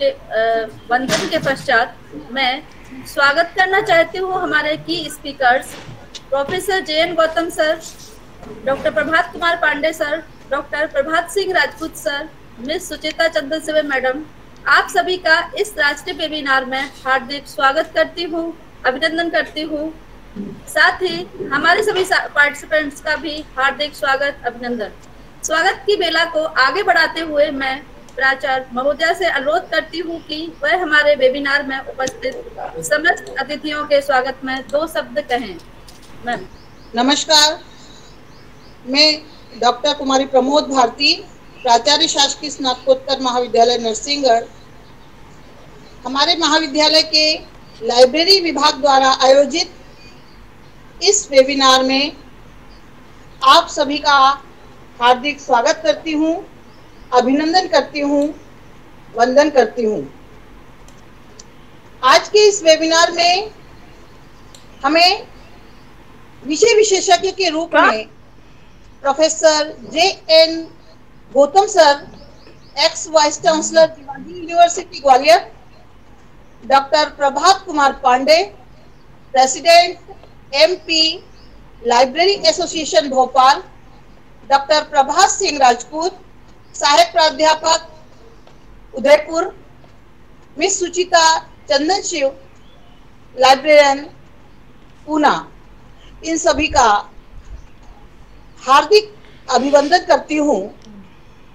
के वंदन के पश्चात मैं स्वागत करना चाहती हूँ हमारे की speakers professor J N Gautam sir doctor Prabhat Kumar Pande sir doctor Prabhat Singh Rajput sir miss Suchita Chandan Sive madam आप सभी का इस राष्ट्रीय वेबिनार में हार्दिक स्वागत करती हूँ, अभिनंदन करती हूँ। साथ ही हमारे सभी पार्टिसिपेंट्स का भी हार्दिक स्वागत, अभिनंदन। स्वागत की बेला को आगे बढ़ाते हुए मैं प्राचार्य महोदया से अनुरोध करती हूँ कि वह हमारे वेबिनार में उपस्थित समस्त अतिथियों के स्वागत में दो शब्द कहें। मैम। नमस्कार। मैं डॉक्टर कुमारी प्रमोद भारती, प्राचार्य शासकीय स्नातकोत्तर महाविद्यालय नरसिंहगढ़। हमारे महाविद्यालय के लाइब्रेरी विभाग द्वारा आयोजित इस वेबिनार में आप सभी का हार्दिक स्वागत करती हूँ। अभिनंदन करती हूँ वंदन करती हूँ। आज के इस वेबिनार में हमें विषय विशेषज्ञ के रूप में professor J N Gautam sir ex vice chancellor university Gwalior doctor Prabhat Kumar Pande president MP library association Bhopal doctor Prabhat Singh Rajput सहायक प्राध्यापक, उदयपुर मिस सुचिता चंदन शिव लाइब्रेरियन पूना इन सभी का हार्दिक अभिवंदन करती हूँ,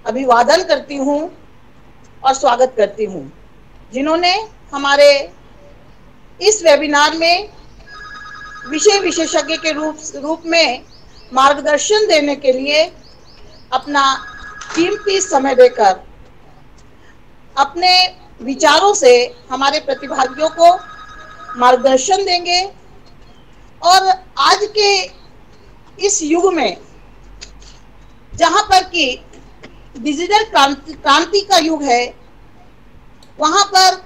अभिवादन करती हूँ और स्वागत करती हूँ। जिन्होंने हमारे इस वेबिनार में विषय विशेषज्ञ के रूप रूप में मार्गदर्शन देने के लिए अपना कीमती समय देकर अपने विचारों से हमारे प्रतिभागियों को मार्गदर्शन देंगे और आज के इस युग में जहाँ पर कि डिजिटल क्रांति का युग है, वहाँ पर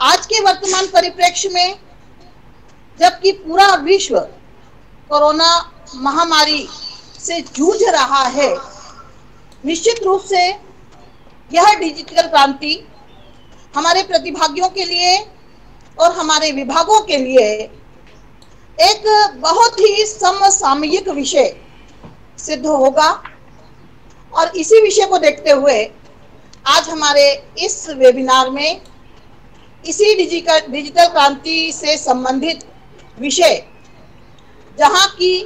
आज के वर्तमान परिप्रेक्ष्य में जबकि पूरा विश्व कोरोना महामारी से जूझ रहा है निश्चित रूप से यह डिजिटल क्रांति हमारे प्रतिभागियों के लिए और हमारे विभागों के लिए एक बहुत ही समसामयिक विषय सिद्ध होगा। और इसी विषय को देखते हुए आज हमारे इस वेबिनार में इसी डिजिटल डिजिटल क्रांति से संबंधित विषय, जहाँ की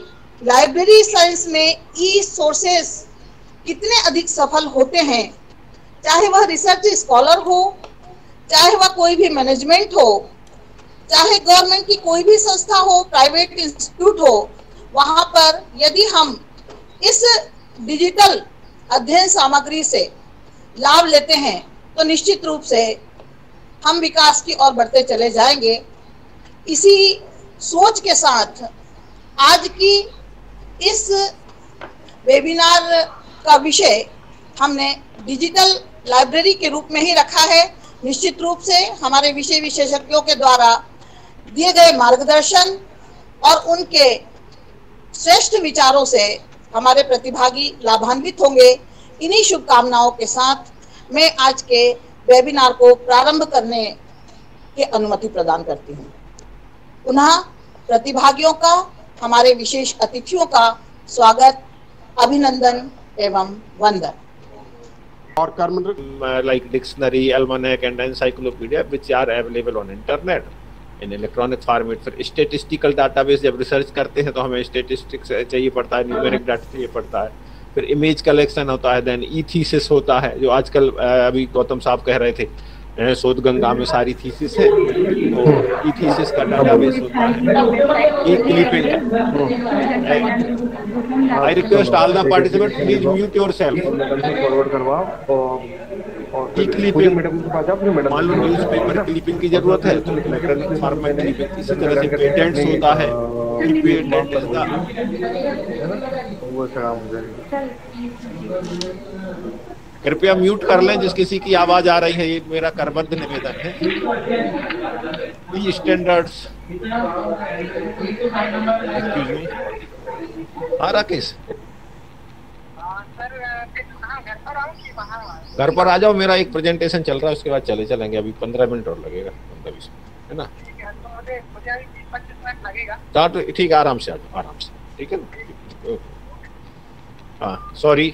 लाइब्रेरी साइंस में ई सोर्सेस कितने अधिक सफल होते हैं, चाहे वह रिसर्च स्कॉलर हो, चाहे वह कोई भी मैनेजमेंट हो, चाहे गवर्नमेंट की कोई भी संस्था हो प्राइवेट इंस्टीट्यूट हो, वहाँ पर यदि हम इस डिजिटल अध्ययन सामग्री से लाभ लेते हैं तो निश्चित रूप से हम विकास की ओर बढ़ते चले जाएँगे। इसी सोच के साथ आज की इस वेबिनार का विषय हमने डिजिटल लाइब्रेरी के रूप में ही रखा है। निश्चित रूप से हमारे विषय विशेषज्ञों के द्वारा दिए गए मार्गदर्शन और उनके श्रेष्ठ विचारों से हमारे प्रतिभागी लाभान्वित होंगे। इन्हीं शुभकामनाओं के साथ मैं आज के वेबिनार को प्रारंभ करने की अनुमति प्रदान करती हूँ। पुनः प्रतिभागियों का, हमारे विशेष अतिथियों का स्वागत, अभिनंदन एवं वंदन। और कर्म like dictionary almanac and encyclopedia which are available on internet in electronic format फिर स्टेटिस्टिकल डाटाबेस जब रिसर्च करते हैं तो हमें स्टेटिस्टिक्स चाहिए पड़ता है न्यूमेरिक डाटा चाहिए पड़ता है। फिर इमेज कलेक्शन होता है देन ई होता है, जो आजकल अभी गौतम साहब कह रहे थे। शोध गंगा में सारी थीसिस है। तो ई थीसिस का डाटाबेस होता है। E clipping I request all the participant please mute yourself forward करवा और ई क्लिपिंग मैडम के पास अपने मैडम मान लो न्यूज़पेपर क्लिपिंग की ज़रूरत है तो इलेक्ट्रॉनिक फॉर्मेट क्लिपिंग इसी तरह से पेटेंट्स होता है। पेटेंट वो सगा मुझे कृपया म्यूट कर लें, जिस किसी की आवाज़ आ रही है, ये मेरा करबद्ध निवेदन है। स्टैंडर्ड्स एक्सक्यूज मी हाँ राकेश। घर पर आ जाओ, मेरा एक प्रेजेंटेशन चल रहा है, उसके बाद चले चलेंगे। अभी पंद्रह मिनट और लगेगा, पंद्रह बीस मिनट, है ना? ठीक है, आराम से आ जाओ, आराम से। ठीक है ना? हाँ सॉरी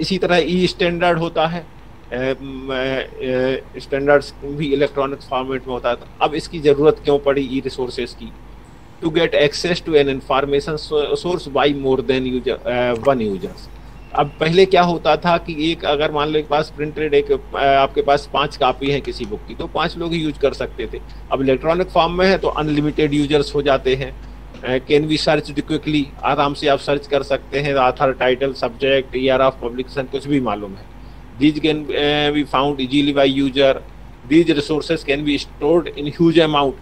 इसी तरह ई स्टैंडर्ड होता है। स्टैंडर्ड्स भी इलेक्ट्रॉनिक फॉर्मेट में होता था अब इसकी ज़रूरत क्यों पड़ी ई रिसोर्सेज की? To get access to an information source by more than user one users अब पहले क्या होता था कि एक, अगर मान लो एक पास प्रिंटेड एक आपके पास पाँच कापी है किसी बुक की तो पाँच लोग ही यूज़ कर सकते थे। अब इलेक्ट्रॉनिक फॉर्म में है तो अनलिमिटेड यूज़र्स हो जाते हैं। कैन बी सर्च क्विकली आराम से आप सर्च कर सकते हैं। Author title subject year of publication कुछ भी मालूम है। These can be found easily by user these resources can be stored in huge amount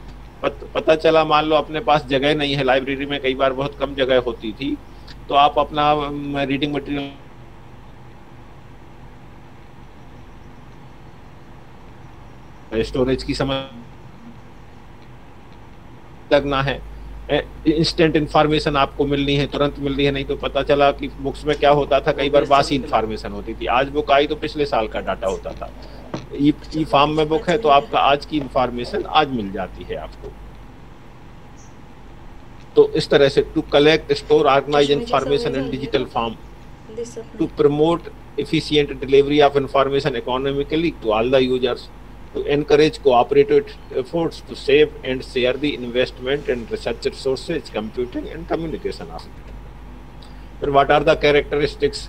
पता चला, मान लो अपने पास जगह नहीं है। लाइब्रेरी में कई बार बहुत कम जगह होती थी। तो आप अपना रीडिंग मटेरियल स्टोरेज की समझ लगना है। इंस्टेंट इन्फॉर्मेशन आपको मिलनी है तुरंत मिलनी है नहीं तो पता चला कि बुक्स में क्या होता था कई बार बासी इन्फॉर्मेशन होती थी। आज बुक आई तो पिछले साल का डाटा होता था। ई फार्म में बुक है तो आपका आज की इन्फॉर्मेशन आज मिल जाती है आपको। तो इस तरह से to collect store organise information in digital form to promote efficient delivery of information economically to all the users. To encourage cooperative efforts to save and share the investment and research resources, computing and communication. aspect. फिर what are the characteristics?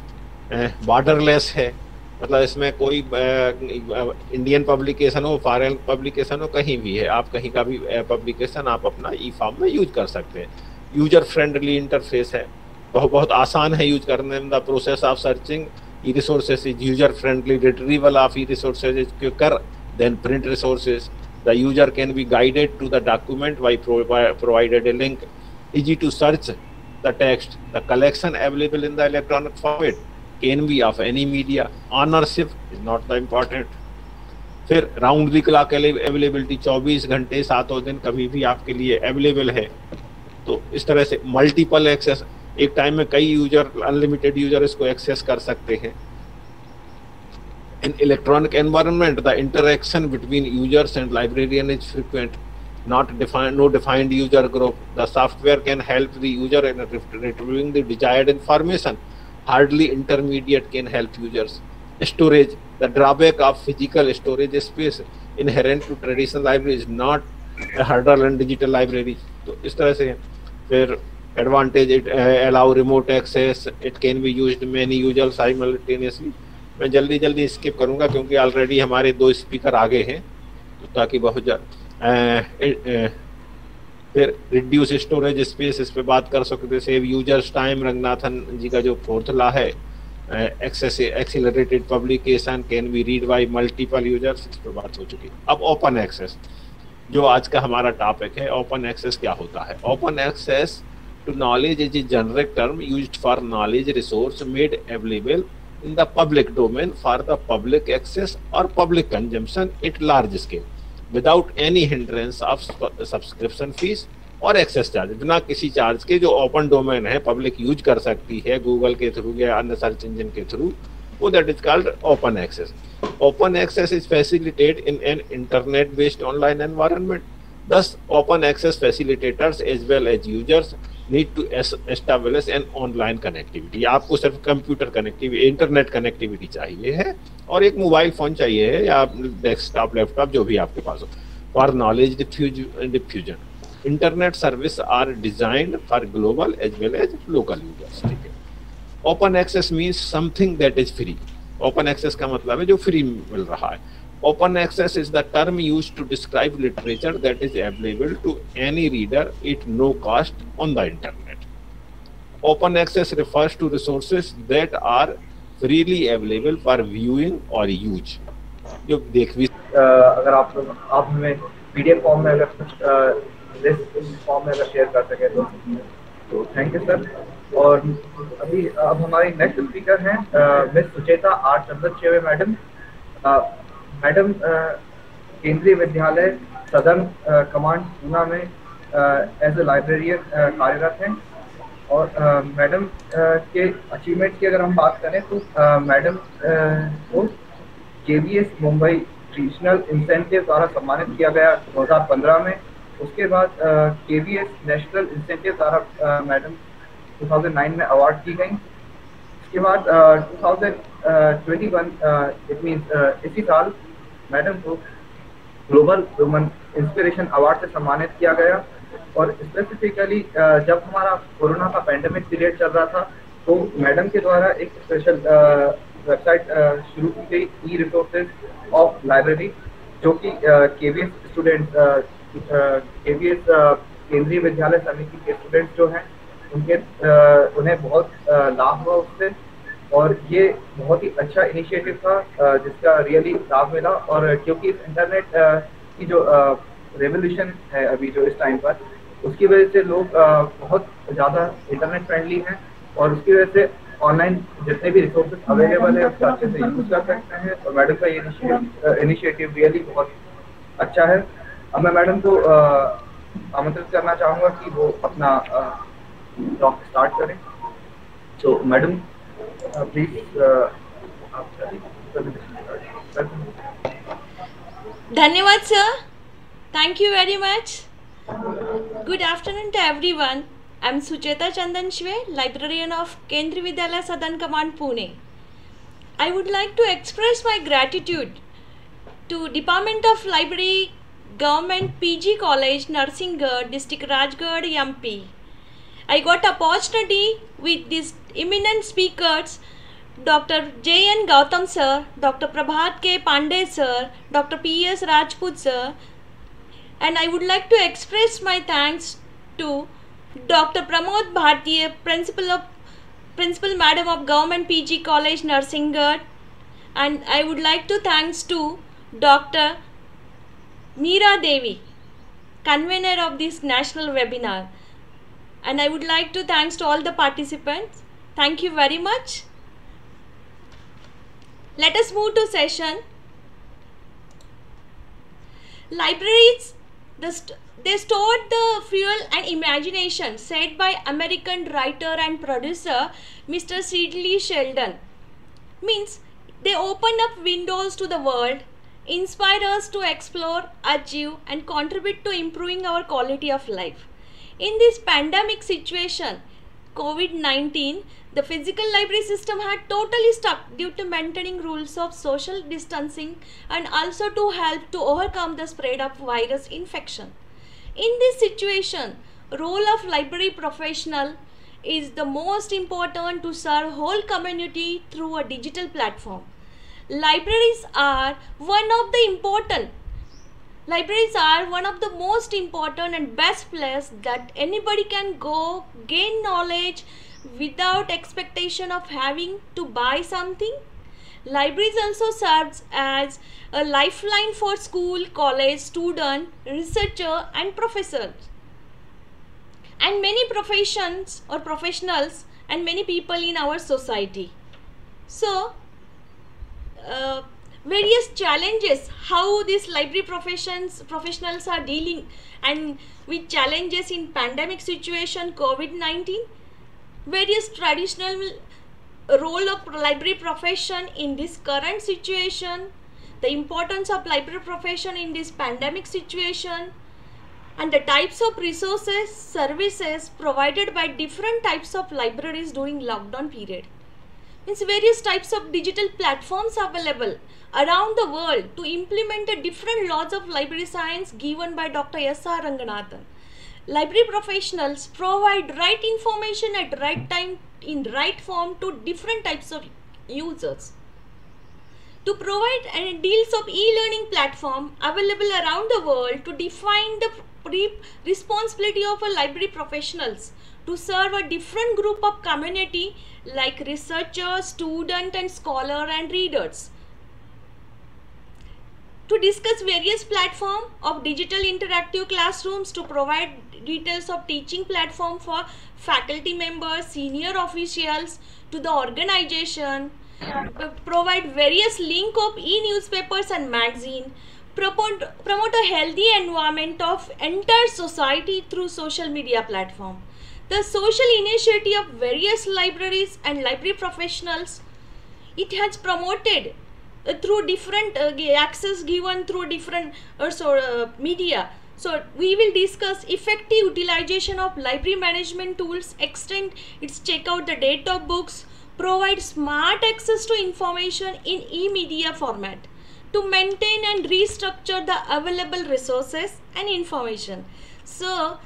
Borderless है मतलब इसमें कोई Indian publication हो foreign publication हो कहीं भी है आप कहीं का भी पब्लिकेशन आप अपना ई फॉर्म में यूज़ कर सकते हैं यूज़र फ्रेंडली इंटरफेस है बहुत बहुत आसान है यूज़ करने में the process of searching e resources user friendly retrieval of e resources quicker then print resources. The user can be guided to the document by pro provided a link. Easy to search the text. The collection available in the electronic format can be of any media. Ownership is not the important. फिर round the clock availability 24 घंटे सातों दिन कभी भी आपके लिए available है तो इस तरह से मल्टीपल एक्सेस एक टाइम में कई यूज़र अनलिमिटेड यूज़र इसको एक्सेस कर सकते हैं in electronic environment the interaction between users and librarian is frequent not defined no defined user group the software can help the user in retrieving the desired information hardly intermediate can help users storage the drawback of physical storage space inherent to traditional library is not a hurdle in digital library तो इस तरह से फिर advantage it uh, allow remote access it can be used many users simultaneously मैं जल्दी जल्दी skip करूँगा क्योंकि ऑलरेडी हमारे दो स्पीकर आगे हैं तो ताकि बहुत फिर रिड्यूस स्टोरेज स्पेस इस पर बात कर सकते save users time Ranganathan ji का जो फोर्थ ला है access accelerated publication can be read by multiple users इस पर बात हो चुकी अब ओपन एक्सेस जो आज का हमारा टॉपिक है ओपन एक्सेस क्या होता है? Open access to knowledge is a generic term used for knowledge resource made available in the public domain for the public access or public consumption at large scale without any hindrance of subscription fees और access charge बिना किसी charge के जो open domain है public use कर सकती है Google के थ्रू या अन्य सर्च इंजन के थ्रू वो that is called open access open access is facilitated in an internet based online environment thus open access facilitators as well as users need to establish an online connectivity. आपको सिर्फ़ computer connectivity internet connectivity चाहिए है और एक mobile phone चाहिए है या desktop laptop जो भी आपके पास हो। For knowledge diffusion internet service are designed for global as well as local users ठीक है? Open access means something that is free open access का मतलब है जो फ्री मिल रहा है। Open access is the term used to describe literature that is available to any reader at no cost on the internet. Open access refers to resources that are freely available for viewing or use. जो देख भी अगर आप आप हमें PDF form में अगर list form में अगर शेयर कर सके तो तो थैंक यू सर और अभी अब हमारी नेक्स्ट स्पीकर हैं miss Sucheta R Chandra madam madam Kendriya Vidyalaya Southern command Poona में एज ए लाइब्रेरियन कार्यरत हैं। और मैडम के अचीवमेंट की अगर हम बात करें तो मैडम को के मुंबई रीजनल इंसेंटिव द्वारा सम्मानित किया गया 2015 में। उसके बाद के नेशनल इंसेंटिव द्वारा मैडम 2009 में अवार्ड की गई। उसके बाद uh, 2021 इट मींस इसी साल मैडम को ग्लोबल वुमन इंस्पिरेशन अवार्ड से सम्मानित किया गया और स्पेसिफिकली जब हमारा कोरोना का पेंडेमिक पीरियड चल रहा था तो मैडम के द्वारा एक स्पेशल वेबसाइट शुरू की गई ई रिसोर्सेज ऑफ़ लाइब्रेरी जो कि K V S student K V S Kendriya Vidyalaya Samiti के स्टूडेंट्स जो हैं, उनके उन्हें बहुत लाभ हुआ उससे। और ये बहुत ही अच्छा इनिशिएटिव था जिसका रियली लाभ मिला और क्योंकि इस इंटरनेट की जो रेवोल्यूशन है अभी जो इस टाइम पर, उसकी वजह से लोग बहुत ज़्यादा इंटरनेट फ्रेंडली हैं और उसकी वजह से ऑनलाइन जितने भी रिसोर्सेज अवेलेबल है, उसका अच्छे से यूज़ कर सकते हैं और मैडम का ये इनिशिएटिव रियली बहुत अच्छा है। अब मैं मैडम को आमंत्रित करना चाहूँगा कि वो अपना टॉक स्टार्ट करें। तो मैडम a धन्यवाद sir thank you very much good afternoon to everyone I am Sucheta Chandan Shive librarian of Kendriya Vidyalaya Southern Command Pune I would like to express my gratitude to department of library government PG college Narsinghgarh district Rajgarh MP I got opportunity with these eminent speakers Dr. J. N. Gautam sir, Dr. Prabhat K. Pandey sir, Dr. P. S. Rajput sir, and I would like to express my thanks to Dr. Pramod Bhartiya, Principal of Principal Madam of Government PG College Narsingarh and I would like to thanks to Dr. Meera Devi, convener of this national webinar. And I would like to thanks to all the participants. Thank you very much. Let us move to session. Libraries the st- they stored the fuel and imagination, said by American writer and producer Mr. Sidney Sheldon. Means they open up windows to the world, inspire us to explore, achieve, and contribute to improving our quality of life. In this pandemic situation, COVID 19, the physical library system had totally stuck due to maintaining rules of social distancing and also to help to overcome the spread of virus infection. In this situation, role of library professional is the most important to serve whole community through a digital platform. Libraries are one of the important Libraries are one of the most important and best place that anybody can go gain knowledge without expectation of having to buy something. Libraries also serves as a lifeline for school, college, student, researcher and professors. And many professions or professionals and many people in our society. So, uh, various challenges how these library professions professionals are dealing and with challenges in pandemic situation covid-19 various traditional role of library profession in this current situation the importance of library profession in this pandemic situation and the types of resources services provided by different types of libraries during lockdown period means various types of digital platforms available around the world to implement the different laws of library science given by Dr. S.R. Ranganathan. Library professionals provide right information at right time in right form to different types of users. To provide and deals of e-learning platform available around the world to define the responsibility of a library professionals to serve a different group of community like researchers, student and scholar and readers. To discuss various platform of digital interactive classrooms to provide details of teaching platform for faculty members, senior officials to the organization, uh, provide various link of e-newspapers and magazine, promote, promote a healthy environment of entire society through social media platform the social initiative of various libraries and library professionals. It has promoted uh, through different uh, access given through different uh, so, uh, media. So we will discuss effective utilization of library management tools extend its check out the date of books provide smart access to information in e-media format to maintain and restructure the available resources and information. So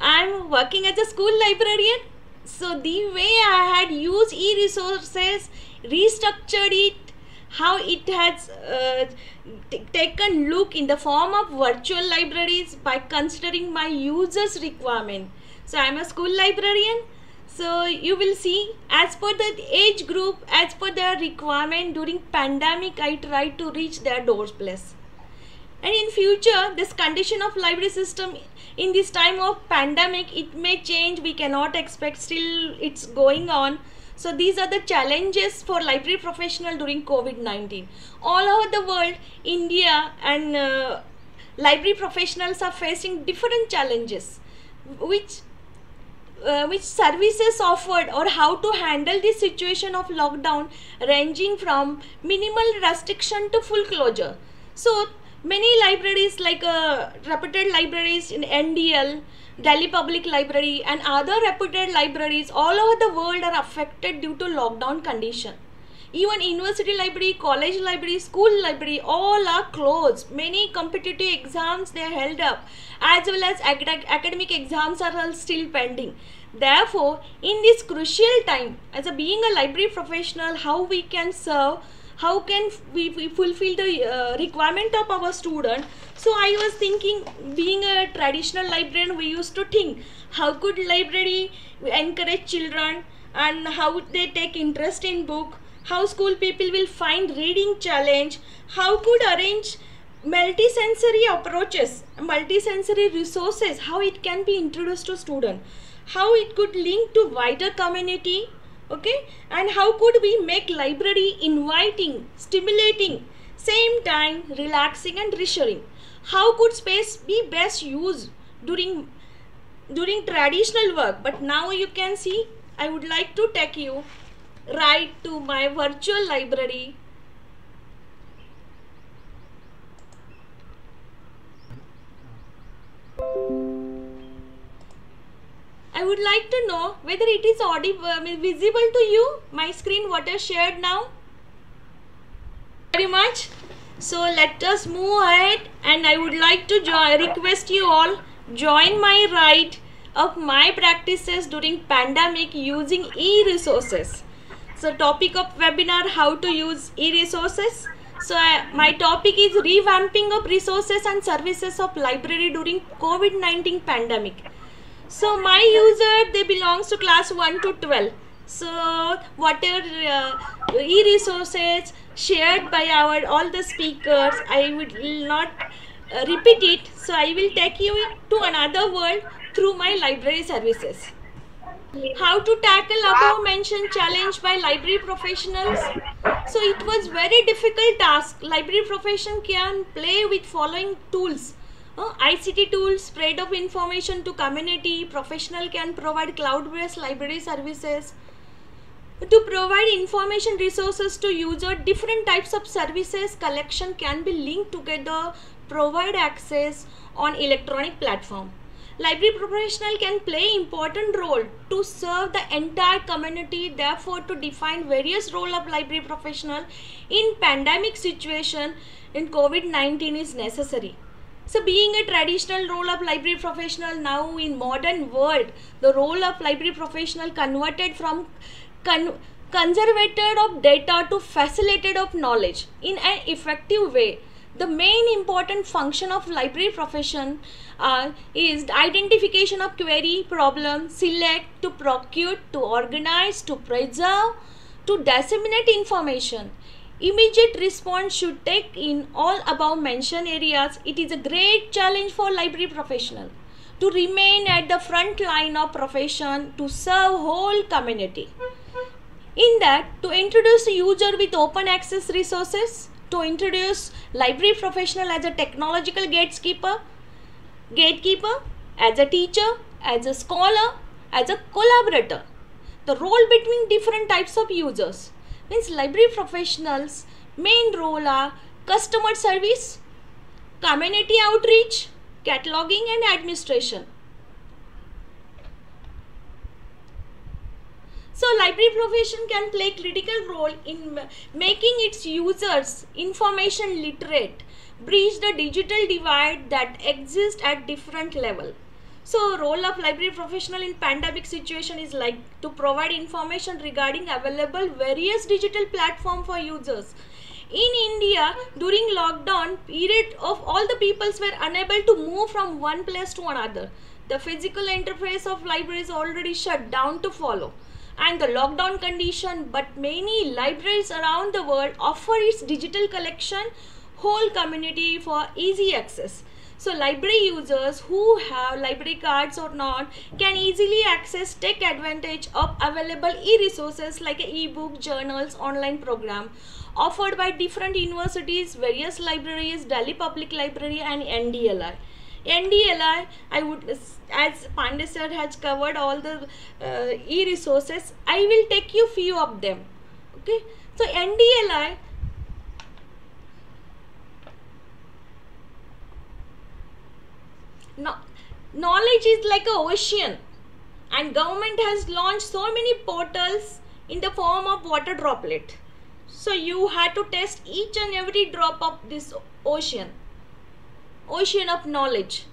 i'm working as a school librarian. So the way i had used e-resources restructured it how it has uh, taken look in the form of virtual libraries by considering my users requirement. So i'm a school librarian. So you will see as per the age group as per the requirement during pandemic i tried to reach their doorplace and in future this condition of library system in this time of pandemic it may change. We cannot expect still it's going on. So these are the challenges for library professional during covid-19 all over the world india and uh, library professionals are facing different challenges. Which uh, which services offered or how to handle the situation of lockdown ranging from minimal restriction to full closure. So many libraries like uh, reputed libraries in ndl delhi public library and other reputed libraries all over the world are affected due to lockdown condition. Even university library college library school library all are closed. Many competitive exams they are held up as well as acad- academic exams are still pending. Therefore in this crucial time as a being a library professional how we can serve how can we, we fulfill the uh, requirement of our student? So i was thinking being a traditional librarian we used to think how could library encourage children? And how they take interest in book? How school people will find reading challenge? How could arrange multisensory approaches multisensory resources how it can be introduced to student? How it could link to wider community okay? And how could we make library inviting stimulating same time relaxing and reassuring? How could space be best used during during traditional work? But now you can see i would like to take you right to my virtual library I would like to know whether it is audible, uh, visible to you, my screen what I shared now. Very much. So let us move ahead and I would like to request you all join my ride of my practices during pandemic using e-resources. So topic of webinar how to use e-resources. So my topic is revamping of resources and services of library during COVID-19 pandemic so my user they belongs to class 1 to 12 so whatever uh, e-resources shared by our all the speakers i would not uh, repeat it. So i will take you to another world through my library services. How to tackle above mentioned challenge by library professionals? So it was very difficult task. Library profession can play with following tools ICT tools, spread of information to community, professional can provide cloud-based library services. To provide information resources to user, different types of services collection can be linked together, provide access on electronic platform. Library professional can play important role to serve the entire community, therefore to define various role of library professional in pandemic situation in COVID-19 is necessary. So being a traditional role of library professional now in modern world, the role of library professional converted from con- conservator of data to facilitator of knowledge in an effective way. The main important function of library profession uh, is identification of query, problem, select, to procure, to organize, to preserve, to disseminate information immediate response should take in all above mentioned areas. It is a great challenge for library professional to remain at the front line of profession to serve whole community. In that to introduce user with open access resources to introduce library professional as a technological gatekeeper gatekeeper as a teacher as a scholar as a collaborator. The role between different types of users means library professionals main role are customer service, community outreach, cataloging and administration. So library profession can play critical role in making its users information literate, bridge the digital divide that exists at different level. So role of library professional in pandemic situation is like to provide information regarding available various digital platform for users. In India, during lockdown period of all the peoples were unable to move from one place to another. The physical interface of libraries already shut down to follow and the lockdown condition but many libraries around the world offer its digital collection whole community for easy access so library users who have library cards or not can easily access take advantage of available e-resources like e-book journals online program offered by different universities various libraries delhi public library and ndli ndli i would as Pandey sir has covered all the uh, e-resources, I will take you few of them. Okay, so NDLI no, knowledge is like a ocean. And government has launched so many portals in the form of water droplet. So you had to test each and every drop of this ocean. Ocean of knowledge.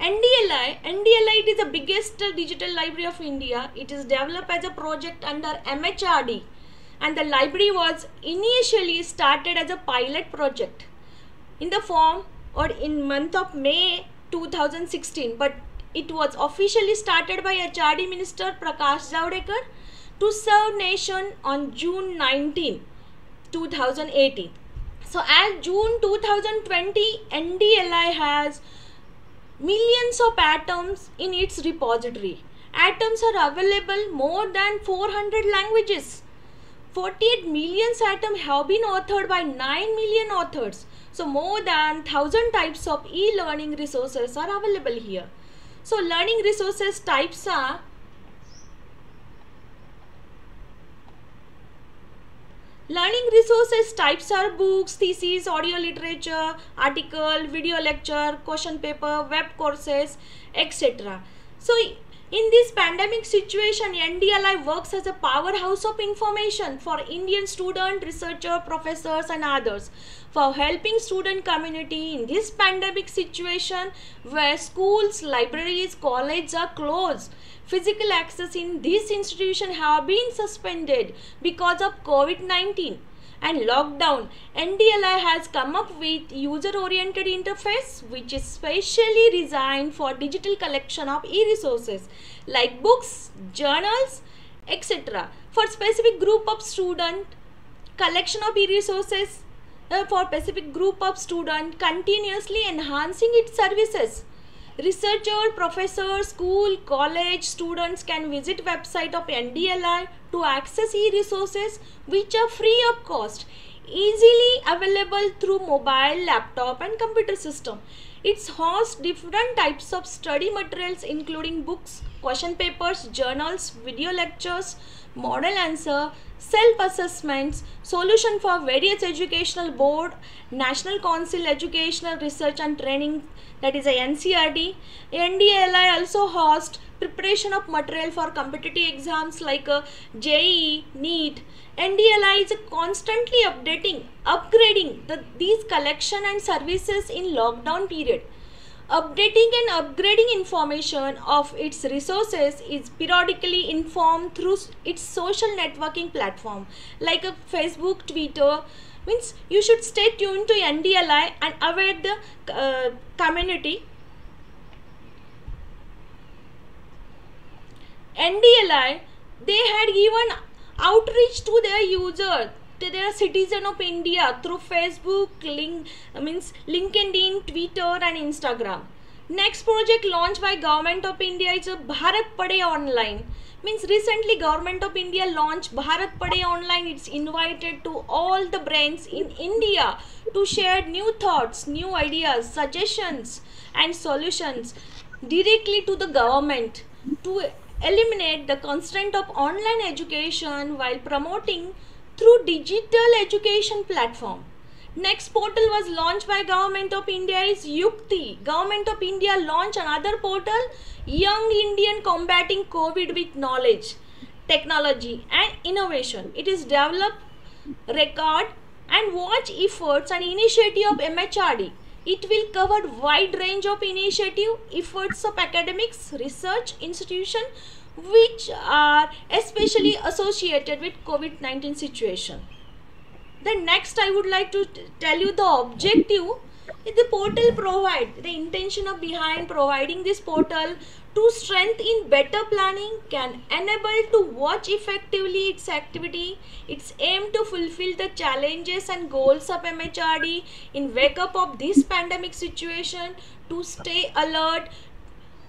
NDLI, NDLI is the biggest digital library of India. It is developed as a project under MHRD and the library was initially started as a pilot project. In the form or in month of May 2016 but it was officially started by HRD Minister Prakash Javadekar to serve nation on June 19, 2018. So as June 2020 NDLI has millions of atoms in its repository. Atoms are available more than 400 languages. 48 million atoms have been authored by 9 million authors. So more than 1000 types of e-learning resources are available here. So learning resources types are Learning resources types are books, theses, audio literature, article, video lecture, question paper, web courses, etc. So in this pandemic situation, NDLI works as a powerhouse of information for Indian student, researcher, professors and others for helping student community in this pandemic situation where schools, libraries, colleges are closed physical access in this institution have been suspended because of COVID-19 and lockdown, NDLI has come up with user-oriented interface which is specially designed for digital collection of e-resources like books, journals, etc. For specific group of student, collection of e-resources uh, for specific group of student, continuously enhancing its services Researcher, professor, school, college students can visit website of NDLI to access e-resources which are free of cost, easily available through mobile, laptop and computer system. It hosts different types of study materials including books, question papers, journals, video lectures, model answer, self-assessments, solution for various educational board, National Council Educational Research and Training that is a NCERT. NDLI also hosts preparation of material for competitive exams like uh, JEE, NEET. NDLI is constantly updating, upgrading the, these collection and services in lockdown period. Updating and upgrading information of its resources is periodically informed through its social networking platform like a Facebook, Twitter, means you should stay tuned to NDLI and aware the uh, community. NDLI, they had given outreach to their user, to are citizen of India through Facebook, link, means LinkedIn, Twitter and Instagram. Next project launched by Government of India is a Bharat Padhe Online means recently government of india launched bharat padhe online it's invited to all the brands in india to share new thoughts new ideas suggestions and solutions directly to the government to eliminate the constraint of online education while promoting through digital education platform. Next portal was launched by Government of India is Yukti. Government of India launched another portal, Young Indian Combating COVID with Knowledge, Technology and Innovation. It is developed, record and watch efforts and initiative of MHRD. It will cover wide range of initiative, efforts of academics, research institution which are especially associated with COVID-19 situation. Then next I would like to tell you the objective the portal provide the intention of behind providing this portal to strengthen better planning can enable to watch effectively its activity its aim to fulfill the challenges and goals of mhrd in wake up of this pandemic situation to stay alert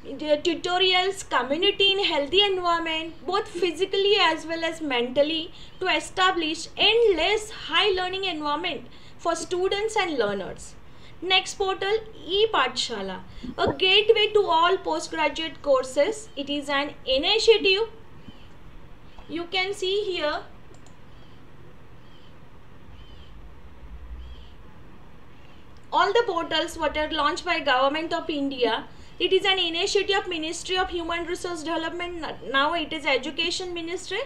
tutorials community in healthy environment both physically as well as mentally to establish endless high learning environment for students and learners. Next portal e-pathshala. A gateway to all postgraduate courses. It is an initiative. You can see here. All the portals what are launched by government of india it is an initiative of ministry of human resource development. Now it is education ministry.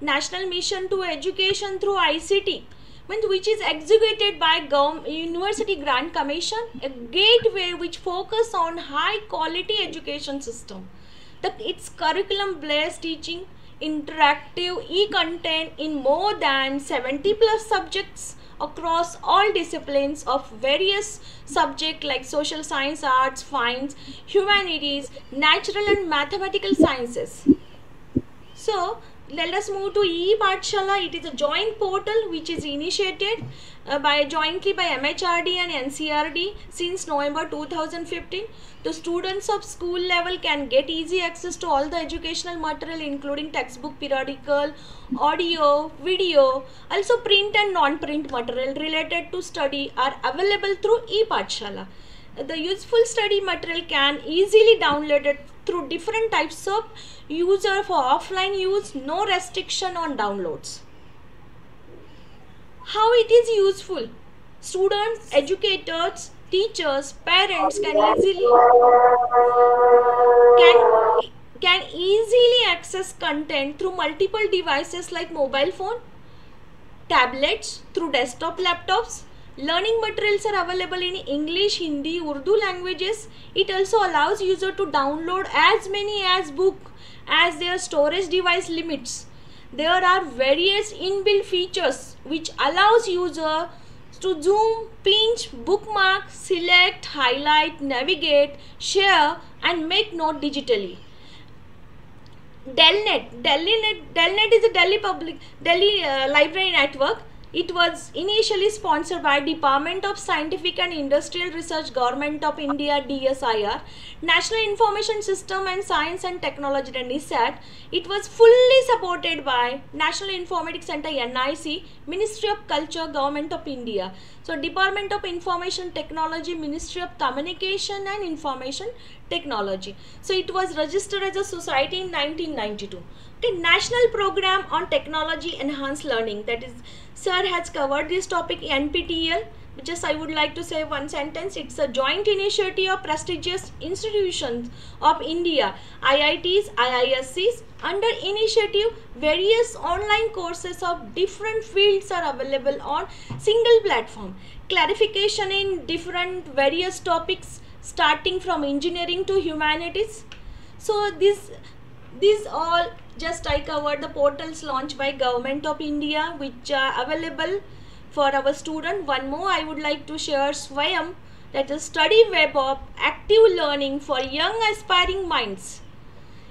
National mission to education through ict which is executed by university grant commission. A gateway which focus on high quality education system. The, its curriculum based teaching interactive e-content in more than 70 plus subjects across all disciplines of various subjects like social science, arts, fines, humanities, natural and mathematical sciences. So, let us move to e-Pathshala. It is a joint portal which is initiated uh, by jointly by MHRD and NCERT since November 2015. The students of school level can get easy access to all the educational material including textbook, periodical, audio, video, also print and non-print material related to study are available through e-Pathshala. The useful study material can easily downloaded through different types of user for offline use, no restriction on downloads. How it is useful? Students, educators, teachers, parents can easily can, can easily access content through multiple devices like mobile phone, tablets, through desktop laptops, Learning materials are available in English, Hindi, Urdu languages. It also allows user to download as many as book as their storage device limits. There are various inbuilt features which allows user to zoom, pinch, bookmark, select, highlight, navigate, share and make note digitally. Delnet, Delnet, Delnet is a Delhi public Delhi uh, library network it was initially sponsored by Department of Scientific and Industrial Research, Government of India, DSIR, National Information System and Science and Technology, NISSAT. It was fully supported by National Informatics Center, NIC, Ministry of Culture, Government of India. So, Department of Information Technology, Ministry of Communication and Information Technology. So, it was registered as a society in 1992. Okay, National Program on Technology Enhanced Learning, that is sir has covered this topic NPTEL just I would like to say one sentence. It's a joint initiative of prestigious institutions of India IITs IISCs under initiative various online courses of different fields are available on single platform. Clarification in different various topics starting from engineering to humanities. So this these all just I covered the portals launched by Government of India which are available for our student. One more I would like to share Swayam that is study web of active learning for young aspiring minds.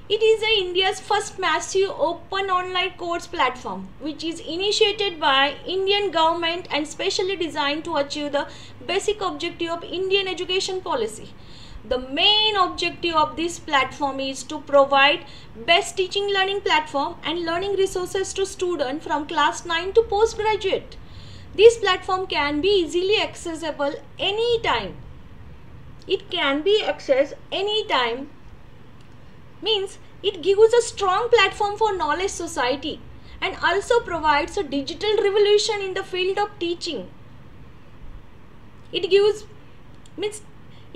It is India's first massive open online course platform which is initiated by Indian government and specially designed to achieve the basic objective of Indian education policy. The main objective of this platform is to provide best teaching learning platform and learning resources to students from class 9 to postgraduate. This platform can be easily accessible anytime. It can be accessed anytime means it gives a strong platform for knowledge society and also provides a digital revolution in the field of teaching it gives means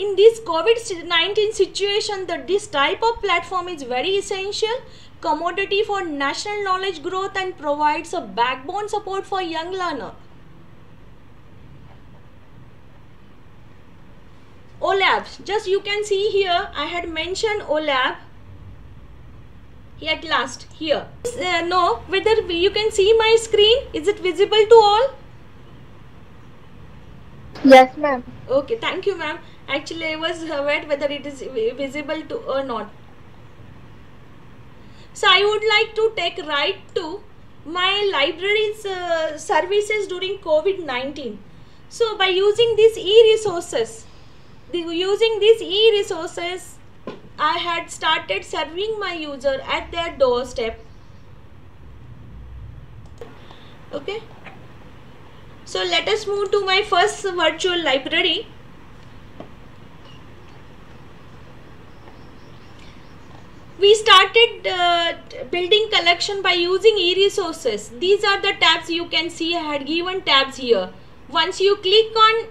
in this covid-19 situation that this type of platform is very essential commodity for national knowledge growth and provides a backbone support for young learner OLAB. Just you can see here, I had mentioned OLAB at last here. Uh, no, whether you can see my screen, is it visible to all? Yes, ma'am. Okay, thank you, ma'am. Actually, I was aware whether it is visible to or not. So, I would like to take right to my library's uh, services during COVID 19. So, by using these e resources, the, using these e-resources I had started serving my user at their doorstep okay so let us move to my first virtual library we started uh, building collection by using e-resources these are the tabs you can see I had given tabs here once you click on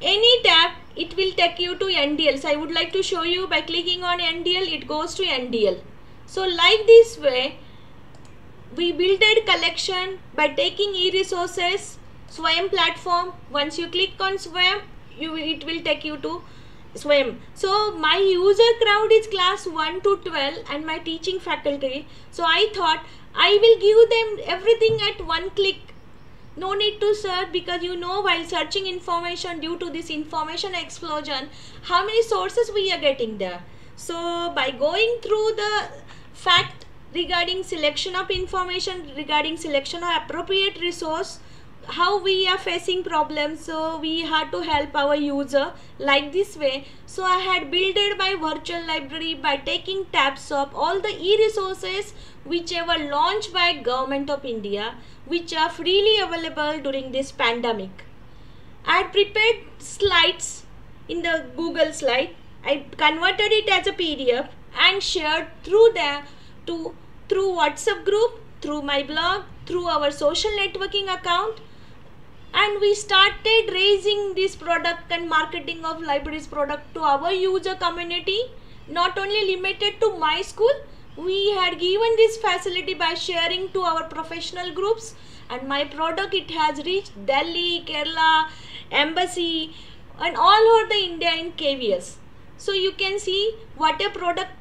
any tab it will take you to NDL. So I would like to show you by clicking on NDL, it goes to NDL. So like this way, we built a collection by taking e-resources, SWAYAM platform. Once you click on SWAYAM, you, it will take you to SWAYAM. So my user crowd is class 1 to 12 and my teaching faculty. So I thought I will give them everything at one click no need to search because you know while searching information due to this information explosion how many sources we are getting there so by going through the fact regarding selection of information regarding selection of appropriate resource how we are facing problems so we had to help our user like this way. So i had builded my virtual library by taking tabs of all the e-resources whichever launched by government of india which are freely available during this pandemic. I had prepared slides in the google slide. I converted it as a pdf and shared through there to through whatsapp group through my blog through our social networking account and we started raising this product and marketing of libraries product to our user community. Not only limited to my school we had given this facility by sharing to our professional groups. And my product it has reached delhi kerala embassy and all over the india in kvs so you can see what a product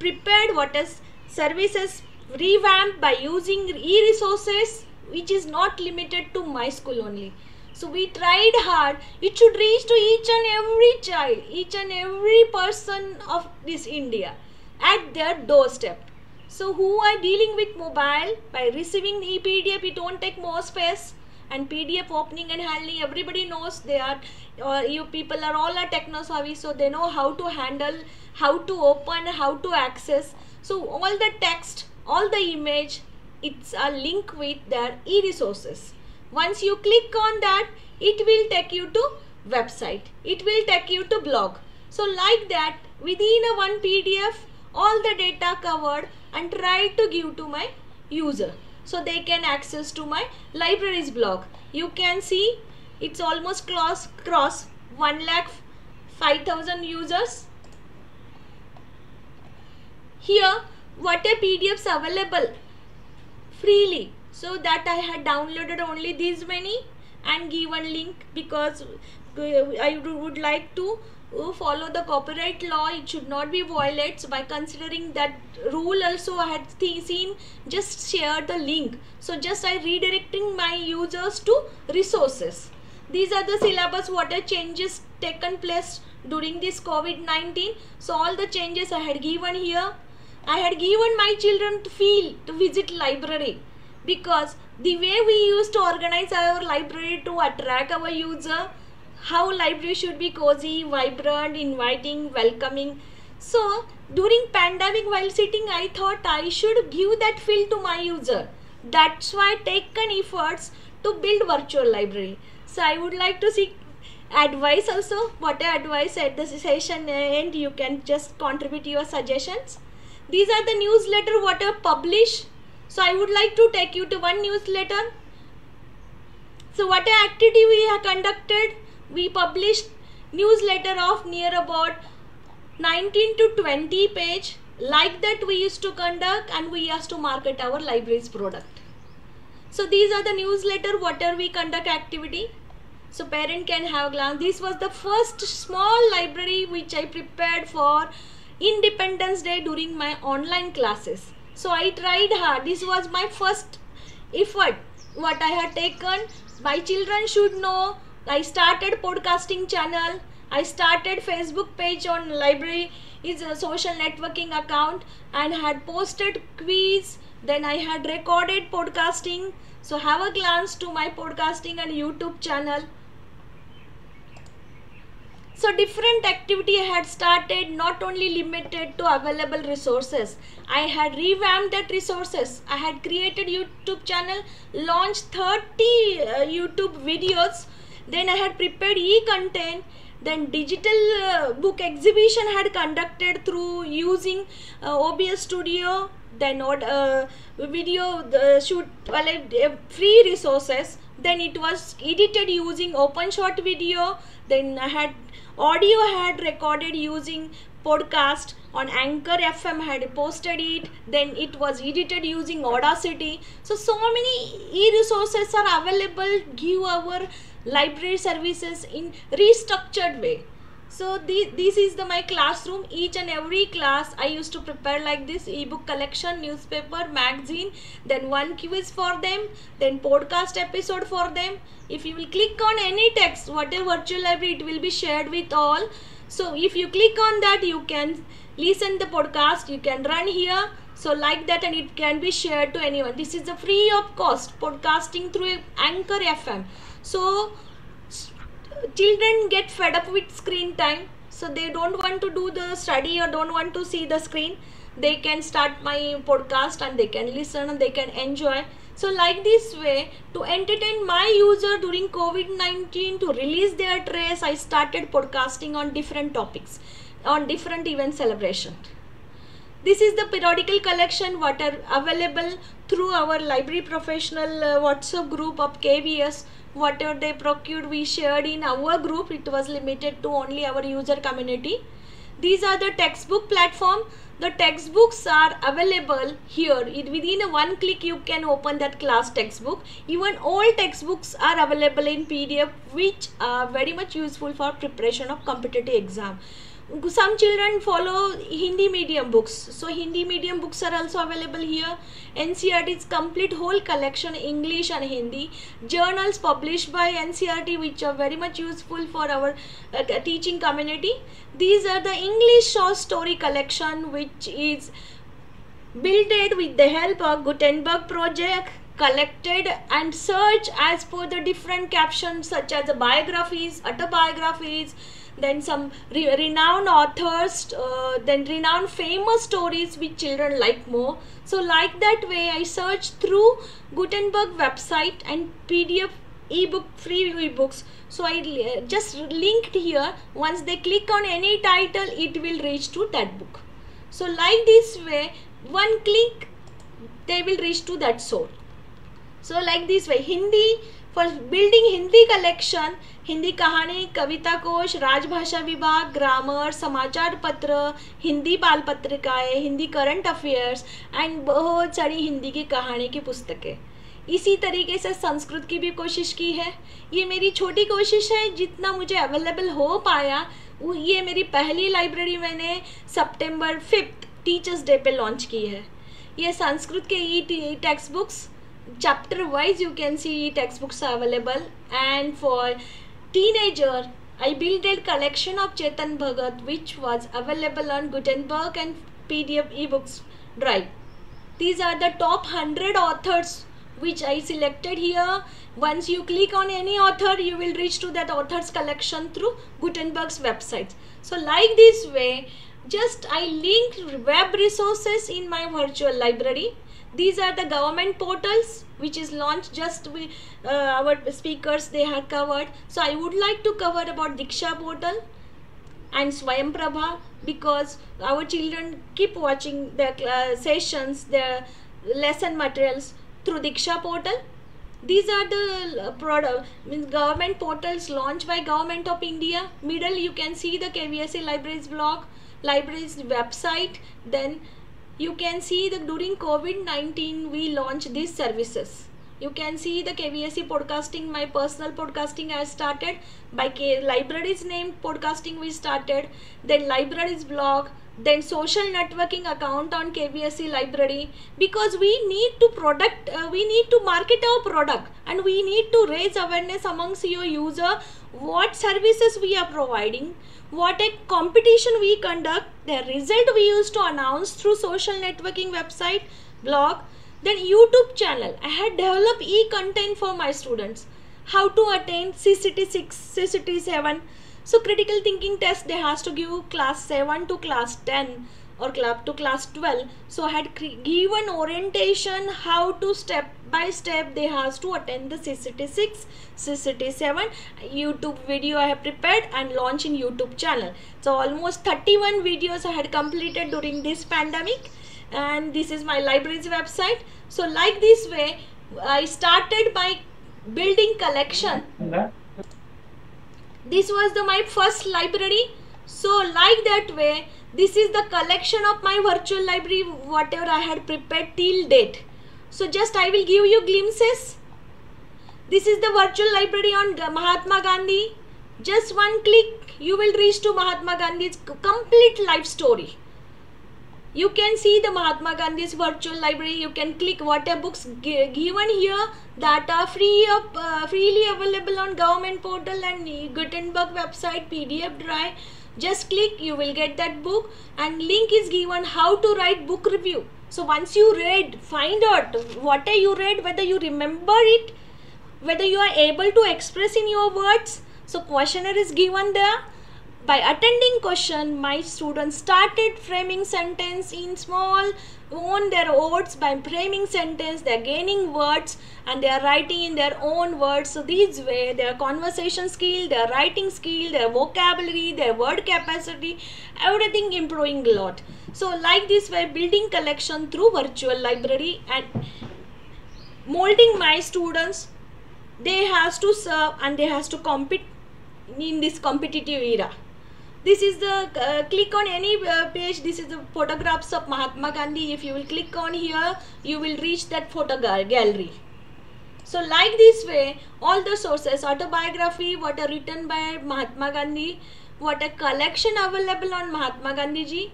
prepared what is services revamped by using e-resources which is not limited to my school only. So we tried hard. It should reach to each and every child each and every person of this india at their doorstep. So who are dealing with mobile? By receiving the pdf it won't take more space and pdf opening and handling everybody knows they are uh, you people are all are techno savvy so they know how to handle how to open how to access. So all the text all the image it's a link with their e-resources once you click on that it will take you to website. It will take you to blog. So like that within a one pdf all the data covered and try to give to my user so they can access to my libraries blog. You can see it's almost cross cross 1 lakh 5000 users. Here what a pdfs available freely. So that I had downloaded only these many and given link because uh, I would like to uh, follow the copyright law. It should not be violated so by considering that rule also I had seen just share the link. So just I redirecting my users to resources. These are the syllabus what are changes taken place during this COVID-19 so all the changes I had given here I had given my children to feel to visit library. Because the way we used to organize our library to attract our user how library should be cozy vibrant inviting welcoming. So during pandemic while sitting i thought i should give that feel to my user. That's why taken efforts to build virtual library. So i would like to seek advice also. What advice at the session end you can just contribute your suggestions these are the newsletter what I publish. So I would like to take you to one newsletter. So what activity we have conducted? We published newsletter of near about 19 to 20 page like that we used to conduct and we used to market our library's product so these are the newsletter whatever we conduct activity so parent can have a glance this was the first small library which i prepared for independence day during my online classes. So i tried hard. This was my first effort what i had taken. My children should know i started podcasting channel. I started Facebook page on library is a social networking account and had posted quiz. Then I had recorded podcasting. So have a glance to my podcasting and YouTube channel so different activity I had started not only limited to available resources. I had revamped that resources. I had created YouTube channel launched 30 uh, YouTube videos. Then I had prepared e-content. Then digital uh, book exhibition had conducted through using uh, OBS studio. Then uh, video shoot well, uh, free resources. Then it was edited using OpenShot video. Then I had audio had recorded using podcast on anchor fm had posted it then it was edited using audacity. So so many e-resources are available give our library services in restructured way so the, this is the my classroom. Each and every class i used to prepare like this. Ebook collection newspaper magazine then one quiz for them then podcast episode for them. If you will click on any text whatever virtual library it will be shared with all. So if you click on that you can listen the podcast you can run here. So like that and it can be shared to anyone. This is a free of cost podcasting through anchor fm so children get fed up with screen time so they don't want to do the study or don't want to see the screen. They can start my podcast and they can listen and they can enjoy. So like this way to entertain my user during covid-19 to release their trace i started podcasting on different topics on different event celebration. This is the periodical collection what are available through our library professional uh, whatsapp group of kvs whatever they procured we shared in our group. It was limited to only our user community. These are the textbook platform. The textbooks are available here. It, within a one click you can open that class textbook. Even all textbooks are available in pdf which are very much useful for preparation of competitive exam some children follow Hindi medium books. So Hindi medium books are also available here. NCERT's complete whole collection English and Hindi. Journals published by NCERT which are very much useful for our uh, teaching community. These are the English short story collection which is built with the help of Gutenberg project collected and searched as per the different captions such as the biographies, autobiographies, then some re renowned authors uh, then renowned famous stories which children like more. So like that way i searched through gutenberg website and pdf ebook free ebooks. So i just linked here. Once they click on any title it will reach to that book. So like this way one click they will reach to that source so like this way hindi for building Hindi collection Hindi कहानी, कविता कोश, राजभाषा विभाग grammar समाचार पत्र, हिंदी बाल पत्रिकाएँ, Hindi current affairs and बहुत सारी हिंदी की कहानी की पुस्तकें। इसी तरीके से संस्कृत की भी कोशिश की है। ये मेरी छोटी कोशिश है, जितना मुझे अवेलेबल हो पाया, वो ये मेरी पहली लाइब्रेरी मैंने सितंबर फिफ्थ टीचर्स डे पे लॉन्च की है। ये संस्कृत के e textbooks chapter wise you can see textbooks are available and for teenager, I built a collection of Chetan Bhagat which was available on Gutenberg and PDF ebooks drive. These are the top 100 authors which I selected here. Once you click on any author, you will reach to that author's collection through Gutenberg's website. So like this way, just I linked web resources in my virtual library these are the government portals which is launched just we, uh, our speakers they had covered so i would like to cover about diksha portal and Swayam Prabha because our children keep watching their uh, sessions, their lesson materials through Diksha portal. These are the uh, product means government portals launched by government of India. Middle you can see the KVSA libraries blog, libraries website. Then you can see that during COVID-19 we launched these services. You can see the KVSE podcasting my personal podcasting I started. By K libraries name podcasting we started. Then libraries blog then social networking account on KVSE library. Because we need to product uh, we need to market our product and we need to raise awareness amongst your user what services we are providing what a competition we conduct the result we used to announce through social networking website blog then youtube channel. I had developed e-content for my students. How to attain cct 6 cct 7 so critical thinking test they has to give class 7 to class 10 or club to class 12 so i had given orientation how to step by step. They has to attend the cct 6 cct 7 youtube video i have prepared and launched in youtube channel. So almost 31 videos i had completed during this pandemic. And this is my library's website. So like this way i started by building collection. This was the my first library. So like that way this is the collection of my virtual library whatever i had prepared till date so just i will give you glimpses this is the virtual library on mahatma gandhi just one click you will reach to mahatma gandhi's complete life story you can see the Mahatma Gandhi's virtual library. You can click whatever books given here that are free of, uh, freely available on government portal and Gutenberg website PDF drive. Just click, you will get that book and link is given how to write book review. So once you read, find out what you read, whether you remember it, whether you are able to express in your words. So questionnaire is given there by attending question my students started framing sentence in small own their words by framing sentence they're gaining words and they are writing in their own words. So these way their conversation skill their writing skill their vocabulary their word capacity everything improving a lot. So like this way building collection through virtual library and molding my students. They has to serve and they has to compete in this competitive era this is the uh, click on any uh, page. This is the photographs of Mahatma Gandhi. If you will click on here you will reach that photo gallery. So like this way all the sources autobiography what are written by Mahatma Gandhi what a collection available on Mahatma Gandhi ji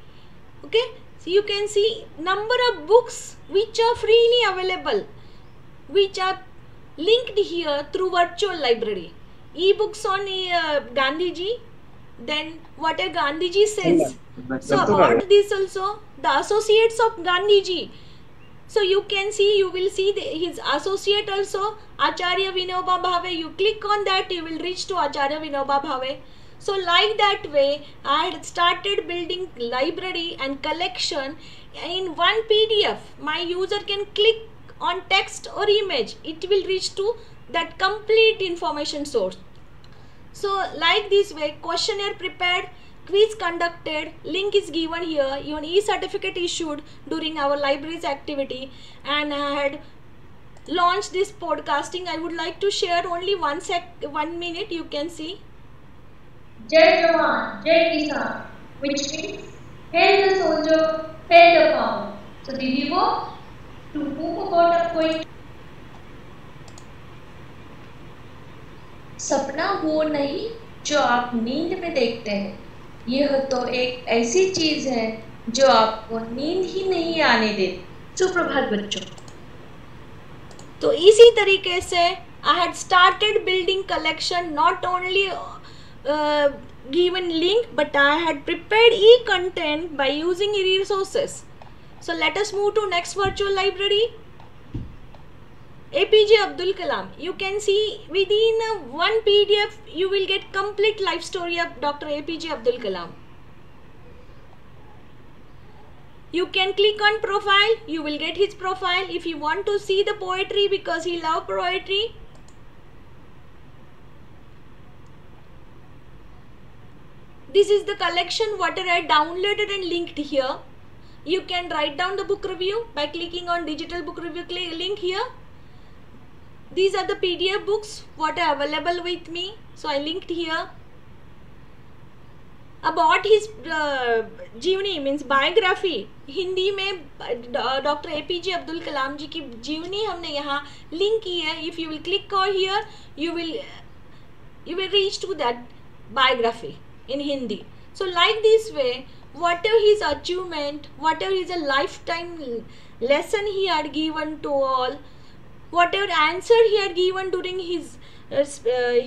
okay? So you can see number of books which are freely available which are linked here through virtual library. E-books on uh, Gandhi ji then what a Gandhiji says. So about this also, the associates of Gandhiji. So you can see, you will see the, his associate also, Acharya Vinoba Bhave. You click on that, you will reach to Acharya Vinoba Bhave. So like that way, I had started building library and collection in one PDF. My user can click on text or image. It will reach to that complete information source. So like this way questionnaire prepared, quiz conducted, link is given here, even e-certificate issued during our library's activity and I had launched this podcasting. I would like to share only one sec, one minute you can see. Jai Jawan, Jai Kisan, which means hail the soldier, hail the farmer. So you go to who got a सपना वो नहीं जो आप नींद में देखते हैं। यह तो एक ऐसी चीज़ है जो आपको नींद ही नहीं आने दे सुप्रभात बच्चों। तो इसी तरीके से I had started building collection not only given link but I had prepared e content by using resources so let us move to next virtual library APJ Abdul Kalam. You can see within one PDF you will get complete life story of Dr. APJ Abdul Kalam. You can click on profile, you will get his profile. If you want to see the poetry because he loved poetry, this is the collection what i downloaded and linked here you can write down the book review by clicking on digital book review link here these are the pdf books what are available with me so i linked here about his जीवनी means biography Hindi में doctor A P J Abdul Kalam ji की जीवनी हमने यहाँ link की है if you will click और here you will you will reach to that biography in Hindi. So, like this way, whatever his achievement, whatever is a lifetime lesson he had given to all, whatever answer he had given during his uh,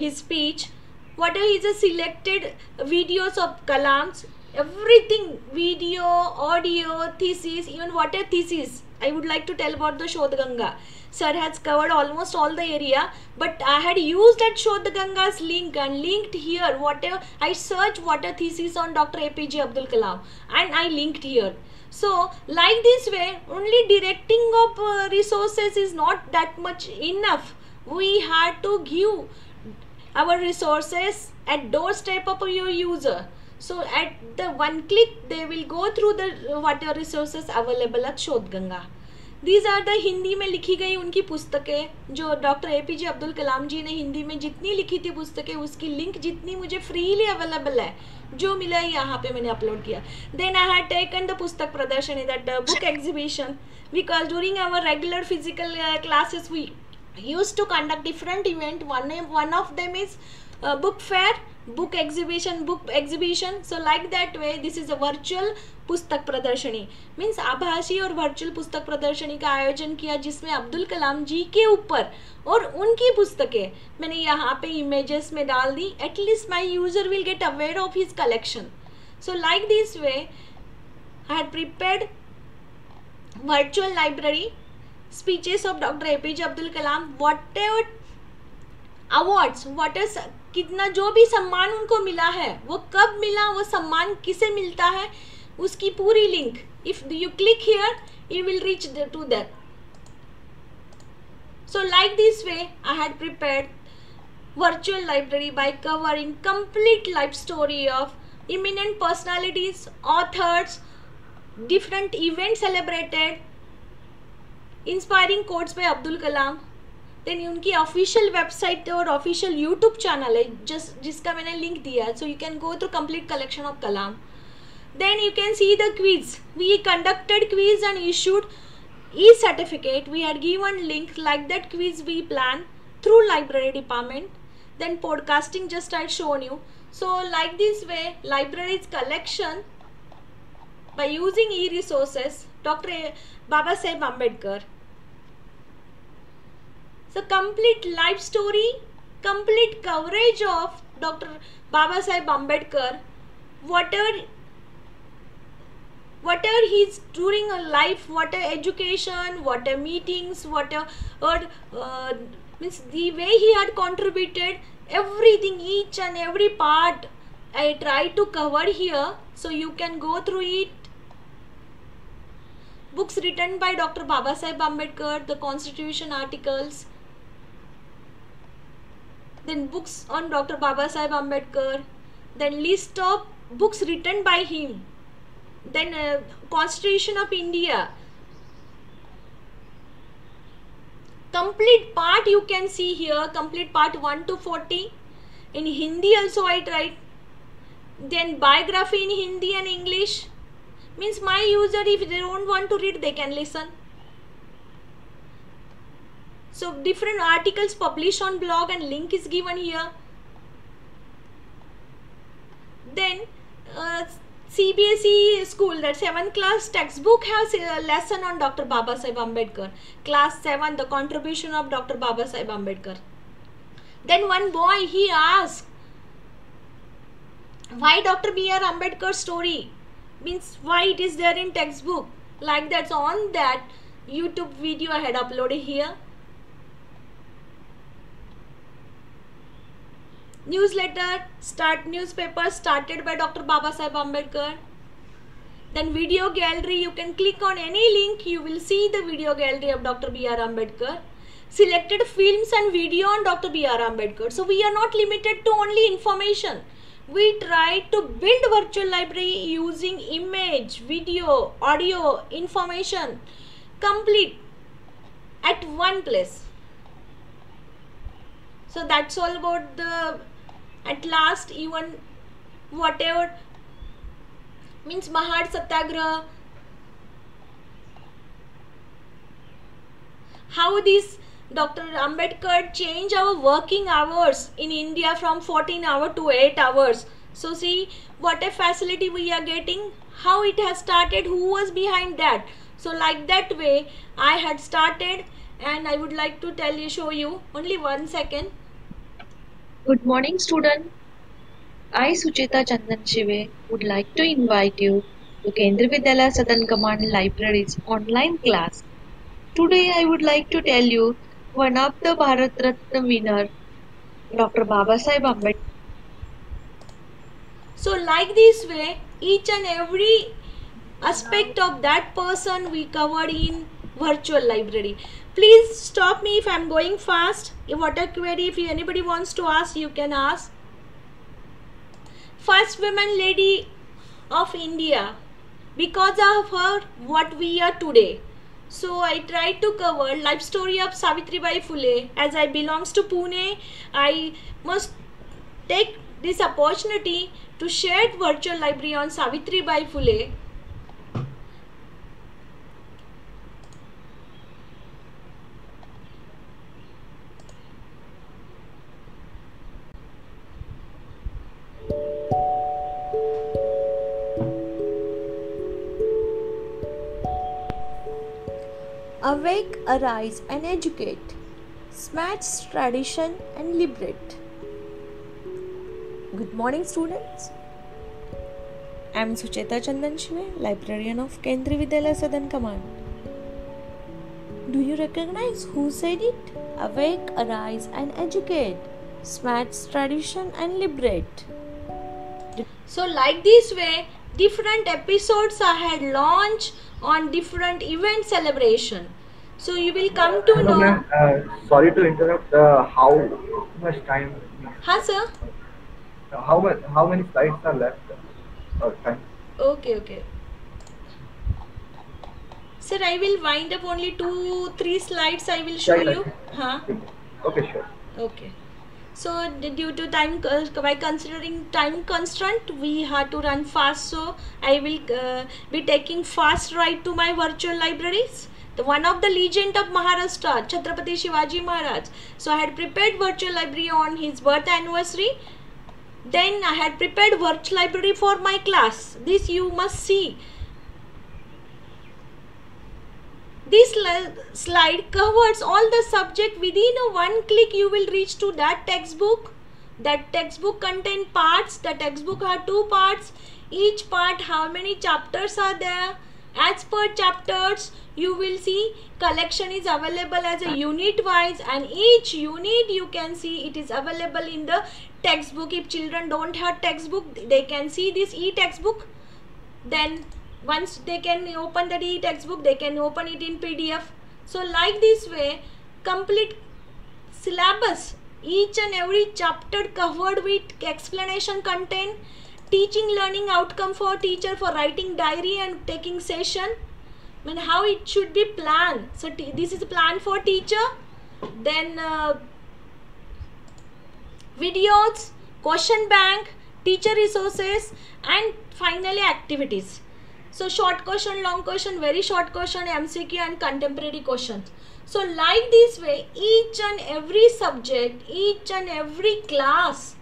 his speech, whatever is a selected videos of Kalam's, everything video, audio, thesis, even whatever thesis. I would like to tell about the Shodh Ganga. Sir has covered almost all the area, but I had used that Shodh Ganga's link and linked here whatever I searched water thesis on Dr. APJ Abdul Kalam and I linked here. So, like this way, only directing of uh, resources is not that much enough. We had to give our resources at doorstep of your user. So, at the one click, they will go through the whatever resources available at Shodh Ganga. These are the Hindi में लिखी गई उनकी पुस्तकें जो doctor A P J Abdul Kalam ji ने हिंदी में जितनी लिखी थी पुस्तकें उसकी लिंक जितनी मुझे फ्रीली अवेलेबल है जो मिला है यहाँ पे मैंने अपलोड किया। Then I had taken the पुस्तक प्रदर्शनी that book exhibition because during our regular physical classes we use to conduct different event one them is uh, book fair. Book exhibition book exhibition. So, like that way, this is a virtual पुस्तक प्रदर्शनी. Means आभासी और virtual पुस्तक प्रदर्शनी का आयोजन किया जिसमें अब्दुल कलाम जी के ऊपर और उनकी पुस्तकें मैंने यहाँ पे इमेजेस में डाल दी. At least my user will get aware of his collection so like this way I library speeches of doctor A P J Abdul Kalam whatever awards what कितना जो भी सम्मान उनको मिला है, वो कब मिला, वो सम्मान किसे मिलता है, उसकी पूरी link if you click here you will reach to that so like this way I had prepared virtual library by covering complete life story of eminent personalities authors different event celebrated inspiring quotes by Abdul Kalam then उनकी official website और official YouTube channel है, जस, जिसका मैंने link दिया है so you can go through complete collection of Kalam then you can see the quiz we conducted quiz and issued e certificate we had given link like that quiz we plan through library department then podcasting just I shown you so like this way libraries collection by using e resources doctor Baba Saheb Ambedkar so complete life story complete coverage of dr baba saheb ambedkar whatever whatever he's during a life what whatever education what whatever meetings whatever or uh, means the way he had contributed everything each and every part i try to cover here so you can go through it. Books written by dr baba saheb ambedkar the constitution articles then books on dr baba saheb ambedkar then list of books written by him then uh, constitution of india. Complete part you can see here complete part 1 to 40 in hindi also i tried then biography in hindi and english. Means my user if they don't want to read they can listen so different articles published on blog and link is given here then uh, CBSE school that 7th class textbook has a lesson on Dr. Baba Sahib Ambedkar. Class 7 the contribution of Dr. Baba Sahib Ambedkar. Then one boy he asked why Dr. B.R. Ambedkar story means why it is there in textbook like that on that YouTube video I had uploaded here. Newsletter start newspaper started by dr baba sahib ambedkar. Then video gallery you can click on any link you will see the video gallery of dr br ambedkar. Selected films and video on dr br ambedkar. So we are not limited to only information. We try to build virtual library using image video audio information complete at one place. So that's all about the at last even whatever means mahad satyagraha how this Dr. Ambedkar changed our working hours in India from 14 hours to 8 hours. So see what a facility we are getting, how it has started, who was behind that. So like that way I had started and I would like to tell you, show you only one second. Good morning student. I Sucheta Chandan Shive would like to invite you to Kendriya Vidyalaya Southern Command Library's online class. Today I would like to tell you one of the Bharat Ratna winner, Dr. Baba Sahib Ambedkar. So like this way, each and every aspect of that person we covered in virtual library. Please stop me if I'm going fast. If what a query, if anybody wants to ask, you can ask. First woman lady of India. Because of her, what we are today. So I tried to cover life story of Savitri Bai Phule. As I belongs to Pune, I must take this opportunity to share virtual library on Savitri Bai Phule. Awake, arise, and educate. Smash tradition and liberate. Good morning, students. I am Sucheta Chandan Shive, librarian of Kendriya Vidyalaya Southern Command. Do you recognize who said it? Awake, arise, and educate. Smash tradition and liberate. So like this way, different episodes I had launched on different event celebration. So you will come to Hello, know. Uh, sorry to interrupt. Uh, how much time? Huh, sir? How much? How many slides are left? Uh, time. Okay, okay. Sir, I will wind up only two, three slides. I will show Yeah, yeah. you. Huh? Okay, sure. Okay. So due to time, uh, by considering time constraint, we had to run fast. So I will uh, be taking fast ride to my virtual libraries. The one of the legend of Maharashtra, Chhatrapati Shivaji Maharaj. So I had prepared virtual library on his birth anniversary. Then I had prepared virtual library for my class. This you must see. This slide covers all the subject within a one click you will reach to that textbook. That textbook contain parts. The textbook have two parts. Each part how many chapters are there. As per chapters you will see collection is available as a unit wise and each unit you can see it is available in the textbook. If children don't have textbook they can see this e-textbook then once they can open the e-textbook they can open it in pdf so like this way complete syllabus each and every chapter covered with explanation content teaching learning outcome for teacher for writing diary and taking session. I mean how it should be planned. So this is plan for teacher. Then uh, videos, question bank, teacher resources, and finally activities. So short question, long question, very short question, MCQ and contemporary questions. So like this way, each and every subject, each and every class,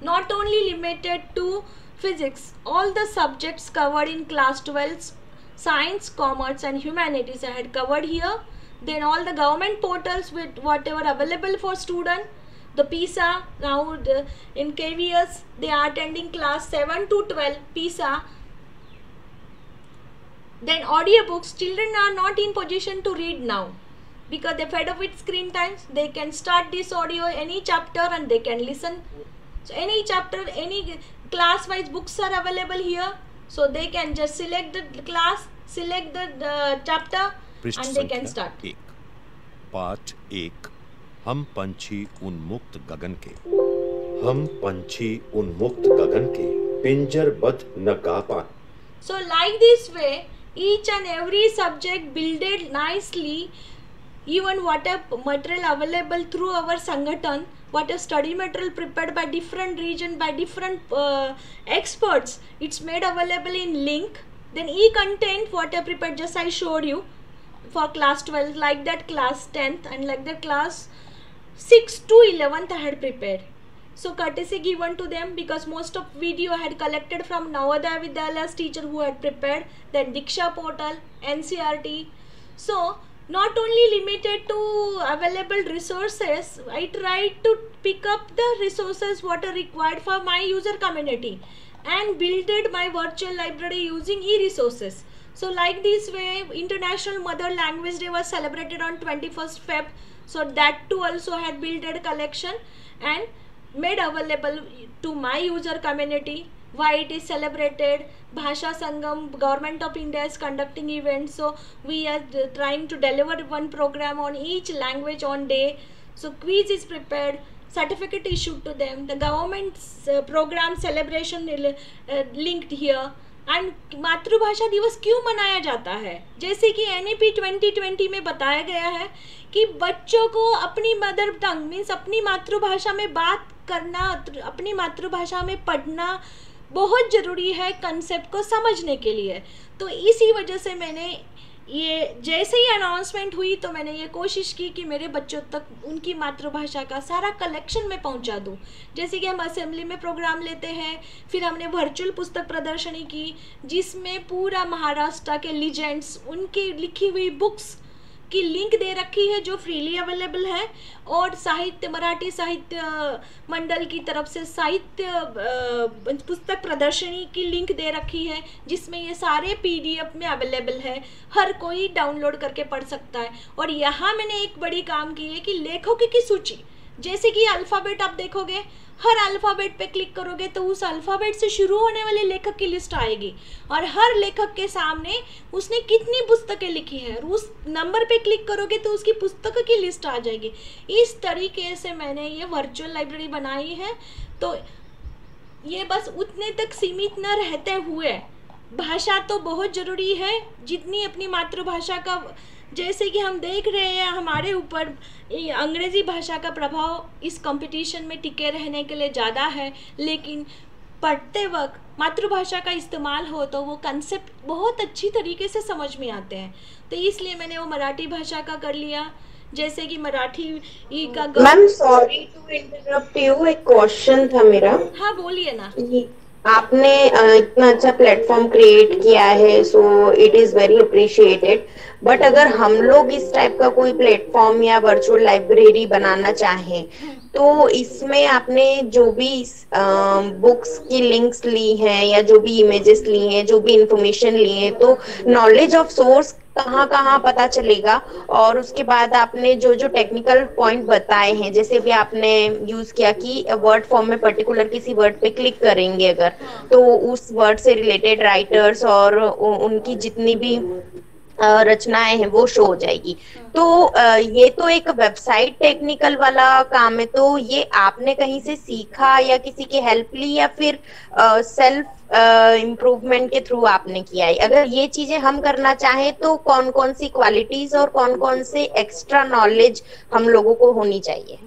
not only limited to physics, all the subjects covered in class 12, science, commerce and humanities I had covered here. Then all the government portals with whatever available for student the PISA now the, in KVS they are attending class 7 to 12 PISA then audiobooks children are not in position to read now because they fed up with screen times they can start this audio any chapter and they can listen so any chapter any class wise books are available here so they can just select the class select the, the chapter and they can start एक पाठ एक हम पंछी उन्मुक्त गगन के हम पंछी उन्मुक्त गगन के पिंजरबद्ध न गा पाए So like this way, each and every subject builded nicely. Even what a material available through our Sangathan, what a study material prepared by different region by different uh, experts, it's made available in link. Then e-content, what I prepared, just I showed you for class 12, like that class 10th and like that class 6 to 11th I had prepared. So courtesy given to them because most of video I had collected from Navodaya Vidyalaya's teacher who had prepared, then Diksha portal, NCERT. So not only limited to available resources, I tried to pick up the resources what are required for my user community and builded my virtual library using e-resources. So like this way, International Mother Language Day was celebrated on 21st Feb. So that too also had built a collection and made available to my user community why it is celebrated bhasha sangam government of india is conducting events so we are trying to deliver one program on each language on day. So quiz is prepared certificate issued to them. The government's uh, program celebration uh, linked here and मातृभाषा दिवस क्यों मनाया जाता है? जैसे कि N E P twenty twenty में बताया गया है कि बच्चों को अपनी मदर टंग मीन्स अपनी मातृभाषा में बात करना, अपनी मातृभाषा में पढ़ना बहुत ज़रूरी है कंसेप्ट को समझने के लिए। तो इसी वजह से मैंने ये जैसे ही अनाउंसमेंट हुई तो मैंने ये कोशिश की कि मेरे बच्चों तक उनकी मातृभाषा का सारा कलेक्शन मैं पहुँचा दूँ। जैसे कि हम असेंबली में प्रोग्राम लेते हैं, फिर हमने वर्चुअल पुस्तक प्रदर्शनी की, जिसमें पूरा महाराष्ट्र के लीजेंड्स उनकी लिखी हुई बुक्स की लिंक दे रखी है जो फ्रीली अवेलेबल है और साहित्य, मराठी साहित्य मंडल की तरफ़ से साहित्य पुस्तक प्रदर्शनी की लिंक दे रखी है, जिसमें ये सारे पीडीएफ में अवेलेबल है। हर कोई डाउनलोड करके पढ़ सकता है। और यहाँ मैंने एक बड़ी काम की है कि लेखकों की सूची। जैसे कि अल्फ़ाबेट आप देखोगे हर अल्फ़ाबेट पे क्लिक करोगे तो उस अल्फ़ाबेट से शुरू होने वाले लेखक की लिस्ट आएगी। और हर लेखक के सामने उसने कितनी पुस्तकें लिखी है उस नंबर पे क्लिक करोगे तो उसकी पुस्तक की लिस्ट आ जाएगी। इस तरीके से मैंने ये वर्चुअल लाइब्रेरी बनाई है। तो ये बस उतने तक सीमित न रहते हुए, भाषा तो बहुत ज़रूरी है। जितनी अपनी मातृभाषा का जैसे कि हम देख रहे हैं हमारे ऊपर अंग्रेज़ी भाषा का प्रभाव इस कंपटीशन में टिके रहने के लिए ज़्यादा है लेकिन पढ़ते वक्त मातृभाषा का इस्तेमाल हो तो वो कंसेप्ट बहुत अच्छी तरीके से समझ में आते हैं। तो इसलिए मैंने वो मराठी भाषा का कर लिया। जैसे कि मराठी का ma'am sorry to interrupt you एक क्वेश्चन था मेरा। हाँ बोलिए ना। आपने इतना अच्छा प्लेटफॉर्म क्रिएट किया है so it is very appreciated but अगर हम लोग इस टाइप का कोई प्लेटफॉर्म या वर्चुअल लाइब्रेरी बनाना चाहें तो इसमें आपने जो भी बुक्स की लिंक्स ली हैं या जो भी इमेजेस ली हैं, जो भी इंफॉर्मेशन ली है तो नॉलेज ऑफ़ सोर्स कहाँ कहाँ पता चलेगा? और उसके बाद आपने जो जो टेक्निकल पॉइंट बताए हैं, जैसे भी आपने यूज़ किया कि वर्ड फॉर्म में पर्टिकुलर किसी वर्ड पे क्लिक करेंगे अगर तो उस वर्ड से रिलेटेड राइटर्स और उनकी जितनी भी रचनाएँ हैं वो शो हो जाएगी। तो ये तो एक वेबसाइट टेक्निकल वाला काम है तो ये आपने कहीं से सीखा या किसी की हेल्प ली या फिर सेल्फ इम्प्रूवमेंट के थ्रू आपने किया है? अगर ये चीज़ें हम करना चाहें तो कौन कौन सी क्वालिटीज और कौन कौन से एक्स्ट्रा नॉलेज हम लोगों को होनी चाहिए?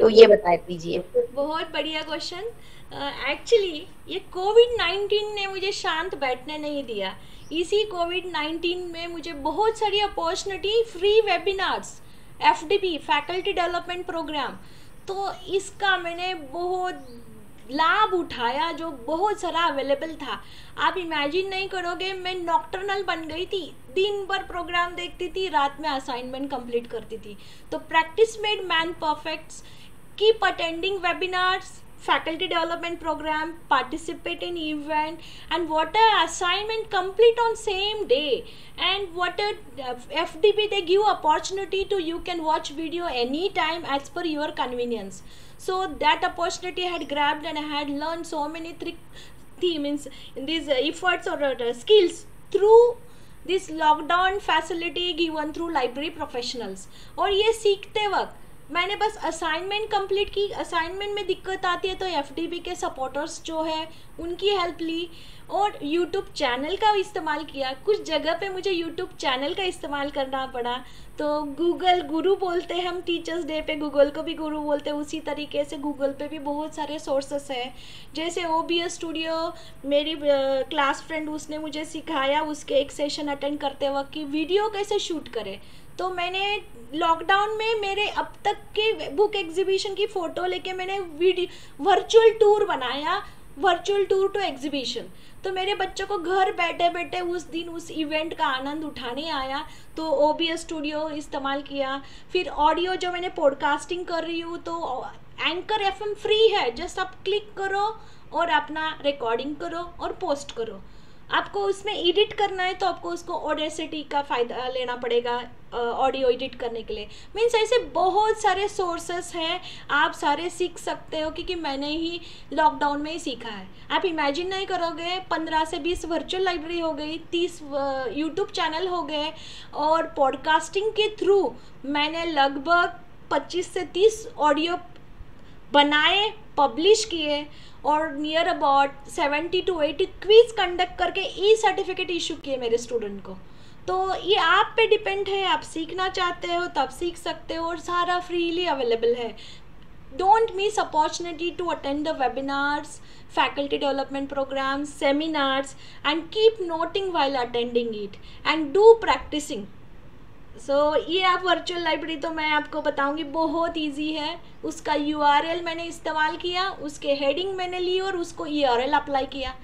तो ये बता दीजिए। बहुत बढ़िया क्वेश्चन एक्चुअली uh, ये कोविड 19 ने मुझे शांत बैठने नहीं दिया। इसी कोविड 19 में मुझे बहुत सारी opportunity free webinars F faculty development program तो इसका मैंने बहुत लाभ उठाया जो बहुत सारा अवेलेबल था। आप इमेजिन नहीं करोगे, मैं नॉक्टर्नल बन गई थी। दिन भर प्रोग्राम देखती थी, रात में असाइनमेंट कंप्लीट करती थी। तो practice made man perfects keep attending webinars faculty development program participate in event and what a assignment complete on same day and what a fdp they give opportunity to you can watch video anytime as per your convenience so that opportunity I had grabbed and i had learned so many trick means in these efforts or uh, skills through this lockdown facility given through library professionals और ये सीखते वक्त मैंने बस assignment complete की। Assignment में दिक्कत आती है तो एफ़ के सपोर्टर्स जो है, उनकी हेल्प ली। और यूट्यूब चैनल का इस्तेमाल किया। कुछ जगह पे मुझे यूट्यूब चैनल का इस्तेमाल करना पड़ा। तो गूगल गुरु बोलते हैं हम टीचर्स डे पे गूगल को भी गुरु बोलते हैं। उसी तरीके से गूगल पे भी बहुत सारे सोर्सेस हैं। जैसे ओ बी एस स्टूडियो मेरी क्लास फ्रेंड उसने मुझे सिखाया उसके एक सेशन अटेंड करते वक्त कि वीडियो कैसे शूट करें। तो मैंने लॉकडाउन में मेरे अब तक के बुक एग्जीबिशन की फ़ोटो लेके मैंने वीडियो वर्चुअल टूर बनाया। वर्चुअल टूर टू एग्जीबिशन तो मेरे बच्चों को घर बैठे बैठे उस दिन उस इवेंट का आनंद उठाने आया तो ओ बी एस स्टूडियो इस्तेमाल किया। फिर ऑडियो जो मैंने पॉडकास्टिंग कर रही हूँ तो एंकर एफएम फ्री है, जस्ट आप क्लिक करो और अपना रिकॉर्डिंग करो और पोस्ट करो। आपको उसमें एडिट करना है तो आपको उसको ओडेसिटी का फ़ायदा लेना पड़ेगा ऑडियो एडिट करने के लिए। मीन्स ऐसे बहुत सारे सोर्सेस हैं, आप सारे सीख सकते हो क्योंकि मैंने ही लॉकडाउन में ही सीखा है। आप इमेजिन नहीं करोगे, पंद्रह से बीस वर्चुअल लाइब्रेरी हो गई, तीस यूट्यूब चैनल हो गए और पॉडकास्टिंग के थ्रू मैंने लगभग पच्चीस से तीस ऑडियो बनाए पब्लिश किए और near about seventy to eighty quiz conduct करके ई सर्टिफिकेट इशू किए मेरे स्टूडेंट को। तो ये आप पे डिपेंड है, आप सीखना चाहते हो, तब सीख सकते हो और सारा फ्रीली अवेलेबल है। Don't miss opportunity to attend the webinars faculty development programs, seminars and keep noting while attending it and do practicing so so, ये आप वर्चुअल लाइब्रेरी तो मैं आपको बताऊँगी बहुत इजी है। उसका यूआरएल मैंने इस्तेमाल किया उसके हेडिंग मैंने ली और उसको ई अप्लाई किया।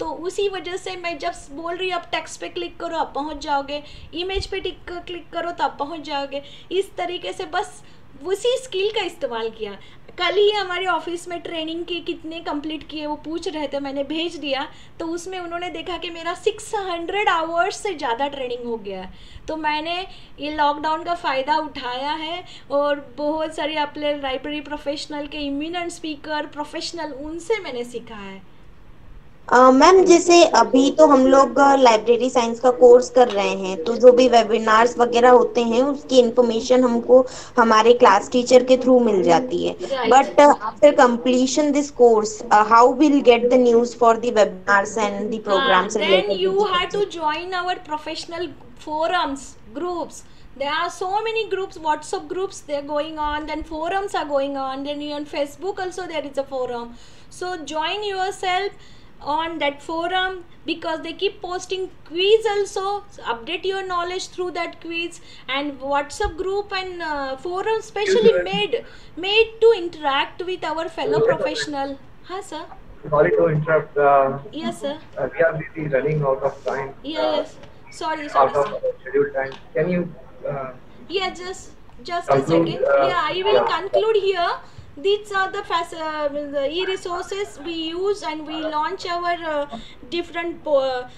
तो उसी वजह से मैं जब बोल रही हूँ आप टेक्स्ट पे क्लिक करो आप पहुँच जाओगे। इमेज पे टिक क्लिक करो तो आप पहुँच जाओगे। इस तरीके से बस उसी स्किल का इस्तेमाल किया। कल ही हमारे ऑफ़िस में ट्रेनिंग के कितने कंप्लीट किए, वो पूछ रहे थे, मैंने भेज दिया। तो उसमें उन्होंने देखा कि मेरा 600 आवर्स से ज़्यादा ट्रेनिंग हो गया तो मैंने ये लॉकडाउन का फ़ायदा उठाया है और बहुत सारे अपने लाइब्रेरी प्रोफेशनल के इम्यूनेंट स्पीकर प्रोफेशनल उनसे मैंने सीखा है। मैम जैसे अभी तो हम लोग लाइब्रेरी साइंस का कोर्स कर रहे हैं तो जो भी वेबिनार्स वगैरह होते हैं उसकी इंफॉर्मेशन हमको हमारे क्लास टीचर के थ्रू मिल जाती है। But after completion this course how will get the news for the webinars and the programs then you have to join our professional forums groups. There are so many groups whatsapp groups they're going on then forums are going on then on facebook also there is a forum. So join yourself on that forum because they keep posting quiz also. So update your knowledge through that quiz. And whatsapp group and uh, forum specially made made to interact with our fellow professional. Huh sir? Sorry to interrupt uh, yes sir. Uh, we are really running out of time. Yes sorry sorry, out of scheduled time. Can you uh, yeah just just conclude, a second. uh, yeah i will yeah. conclude here these are the, uh, the e-resources we use and we launch our uh, different uh,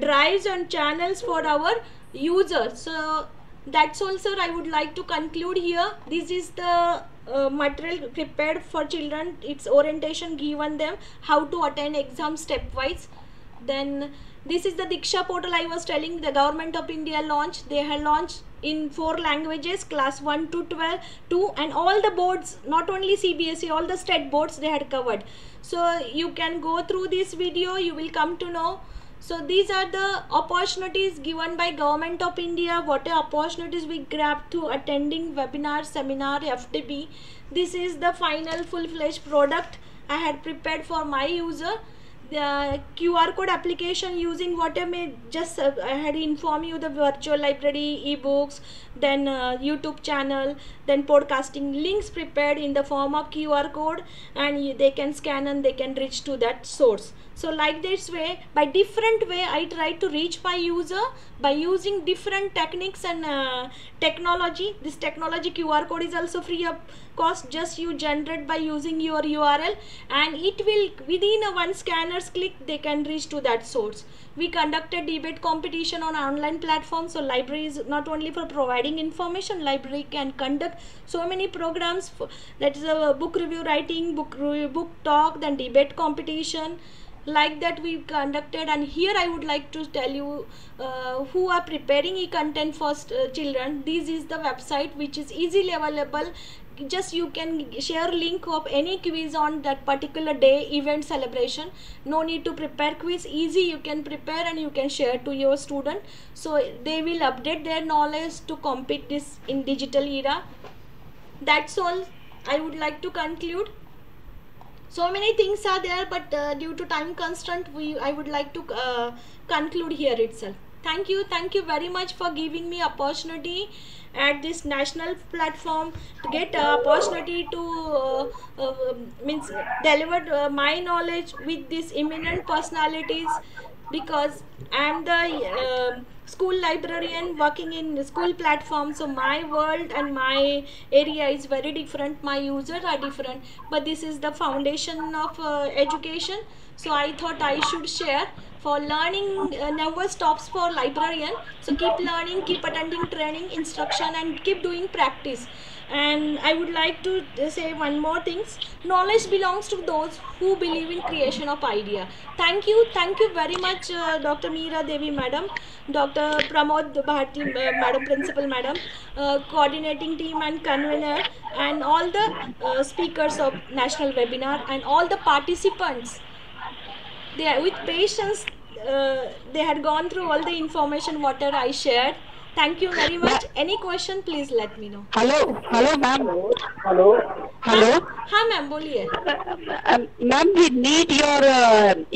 drives and channels for our users. So that's also i would like to conclude here. This is the uh, material prepared for children. Its orientation given them how to attend exam stepwise. Then this is the diksha portal i was telling. The government of india launched they had launched in four languages class 1 to 12 2 and all the boards not only cbse all the state boards they had covered. So you can go through this video you will come to know. So these are the opportunities given by government of india. What opportunities we grab through attending webinar seminar fdp this is the final full-fledged product i had prepared for my user QR code application using what I may just uh, I had informed you the virtual library, ebooks, then uh, YouTube channel, then podcasting links prepared in the form of QR code and they can scan and they can reach to that source. So like this way, by different way, I try to reach my user by using different techniques and uh, technology. This technology QR code is also free of cost. Just you generate by using your URL and it will within a one scanner's click, they can reach to that source. We conducted debate competition on online platform. So library is not only for providing information, library can conduct so many programs. For, that is a book review writing, book, book talk, then debate competition like that we conducted and here i would like to tell you uh, who are preparing e content for uh, children. This is the website which is easily available. Just you can share link of any quiz on that particular day event celebration. No need to prepare quiz. Easy you can prepare and you can share to your student. So they will update their knowledge to compete this in digital era. That's all i would like to conclude so many things are there but uh, due to time constraint we i would like to uh, conclude here itself. Thank you thank you very much for giving me opportunity at this national platform to get uh, opportunity to uh, uh, means deliver uh, my knowledge with these eminent personalities because i am the uh, school librarian working in school platform so my world and my area is very different my users are different but this is the foundation of uh, education so i thought i should share for learning uh, never stops for librarian so keep learning keep attending training instruction and keep doing practice and i would like to say one more things knowledge belongs to those who believe in creation of idea. Thank you. Thank you very much uh, dr. Meera devi madam. Dr. Pramod bharti uh, madam principal madam. Uh, coordinating team and convener. And all the uh, speakers of national webinar and all the participants. They are with patience uh, they had gone through all the information whatever i shared thank you very much any question please let me know hello hello ma'am hello hello हाँ ma'am बोलिए ma'am we need your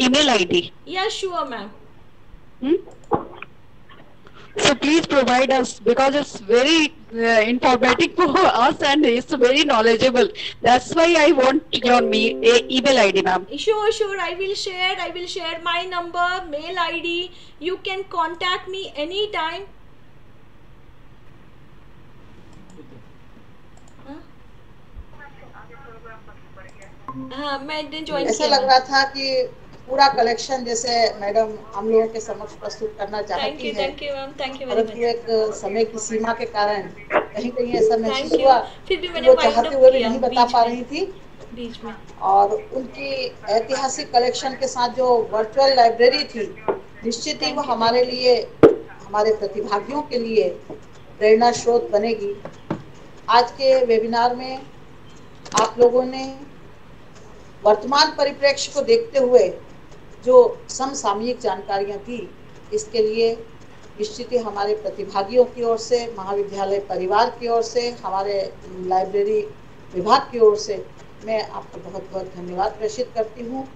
email id yeah sure ma'am hmm? so please provide us because it's very uh, informative for us and it's very knowledgeable that's why i want your me e- email id ma'am sure sure i will share i will share my number mail id you can contact me anytime हाँ मैंने join ऐसा लग रहा था कि पूरा collection जैसे madam हम लोगों के समक्ष प्रस्तुत करना चाहती है। Thank you ma'am thank you परंतु एक समय की सीमा के कारण कहीं कहीं ऐसा महसूस हुआ फिर भी मैंने वो चाहते हुए भी नहीं बता पा रही थी। बीच में। और उनकी ऐतिहासिक कलेक्शन के साथ जो वर्चुअल लाइब्रेरी थी निश्चित ही वो हमारे लिए हमारे प्रतिभागियों के लिए प्रेरणा स्रोत बनेगी। आज के वेबिनार में आप लोगों ने वर्तमान परिप्रेक्ष्य को देखते हुए जो समसामयिक जानकारियाँ थी, इसके लिए निश्चित ही हमारे प्रतिभागियों की ओर से, महाविद्यालय परिवार की ओर से, हमारे लाइब्रेरी विभाग की ओर से मैं आपको बहुत बहुत धन्यवाद प्रेषित करती हूँ।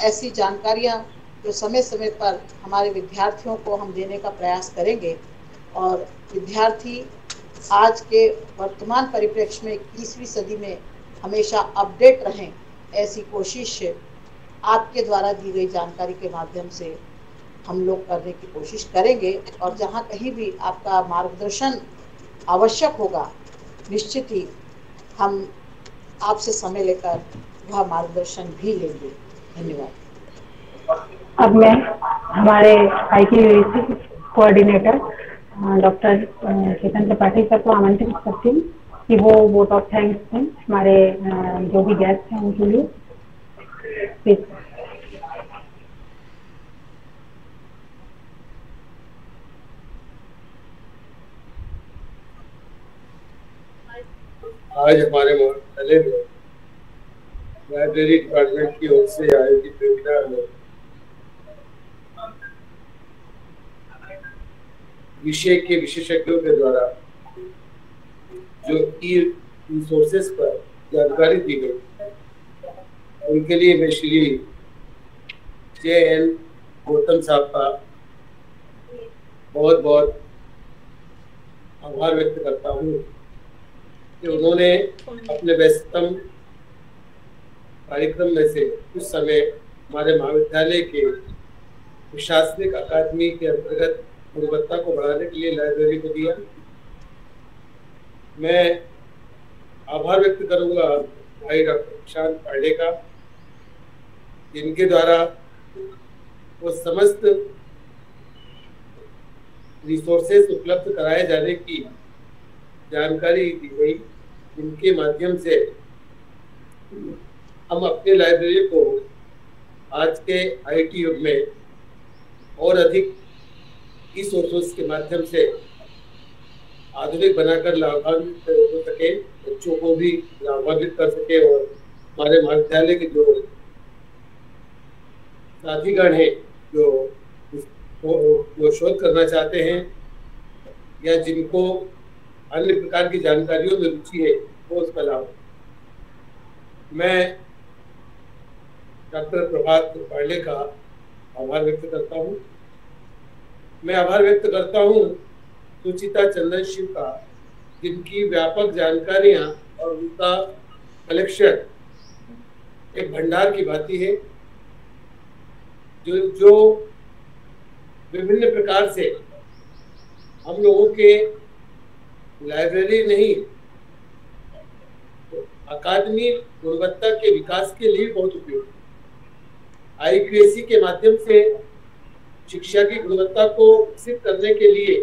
ऐसी जानकारियाँ जो समय समय पर हमारे विद्यार्थियों को हम देने का प्रयास करेंगे और विद्यार्थी आज के वर्तमान परिप्रेक्ष्य में इक्कीसवीं सदी में हमेशा अपडेट रहें ऐसी कोशिश आपके द्वारा दी गई जानकारी के माध्यम से हम लोग करने की कोशिश करेंगे और जहाँ कहीं भी आपका मार्गदर्शन आवश्यक होगा, निश्चित ही हम आपसे समय लेकर वह मार्गदर्शन भी लेंगे। धन्यवाद। अब मैं हमारे I coordinator doctor Chetan Tripathi sir को आमंत्रित करती हूँ। कि वो वोट ऑफ़ थैंक्स दें हमारे जो भी गेस्ट हैं उनके लिए. आज हमारे महाविद्यालय में लाइब्रेरी डिपार्टमेंट की ओर से आयोजित वेबिनार में विषय के विशेषज्ञों के द्वारा जो ई पर जानकारी दी गई। उनके लिए मैं श्री जे एन गौतम साहब का बहुत बहुत आभार व्यक्त करता हूँ कि उन्होंने अपने व्यस्ततम कार्यक्रम में से कुछ समय हमारे महाविद्यालय के प्रशासनिक अकादमी के अंतर्गत गुणवत्ता को बढ़ाने के लिए लाइब्रेरी को दिया। मैं आभार व्यक्त करूँगा भाई प्रशांत पांडे का, जिनके द्वारा वो समस्त रिसोर्सेस उपलब्ध कराए जाने की जानकारी दी गई, जिनके माध्यम से हम अपने लाइब्रेरी को आज के आईटी युग में और अधिक ई के माध्यम से आधुनिक बनाकर लाभान्वित हो सके, बच्चों को भी लाभान्वित कर सके और हमारे महाविद्यालय के जो साथीगण हैं, जो जो शोध करना चाहते हैं या जिनको अन्य प्रकार की जानकारियों में रुचि है, वो उसका लाभ। मैं डॉक्टर प्रभात पांडे का आभार व्यक्त करता हूँ। मैं आभार व्यक्त करता हूँ सुचिता चंदन का जिनकी व्यापक जानकारियाँ और उनका कलेक्शन एक भंडार की भांति है, जो जो विभिन्न प्रकार से हम लोगों के लाइब्रेरी नहीं अकादमी गुणवत्ता के विकास के लिए बहुत उपयोगी आई के माध्यम से शिक्षा की गुणवत्ता को विकसित करने के लिए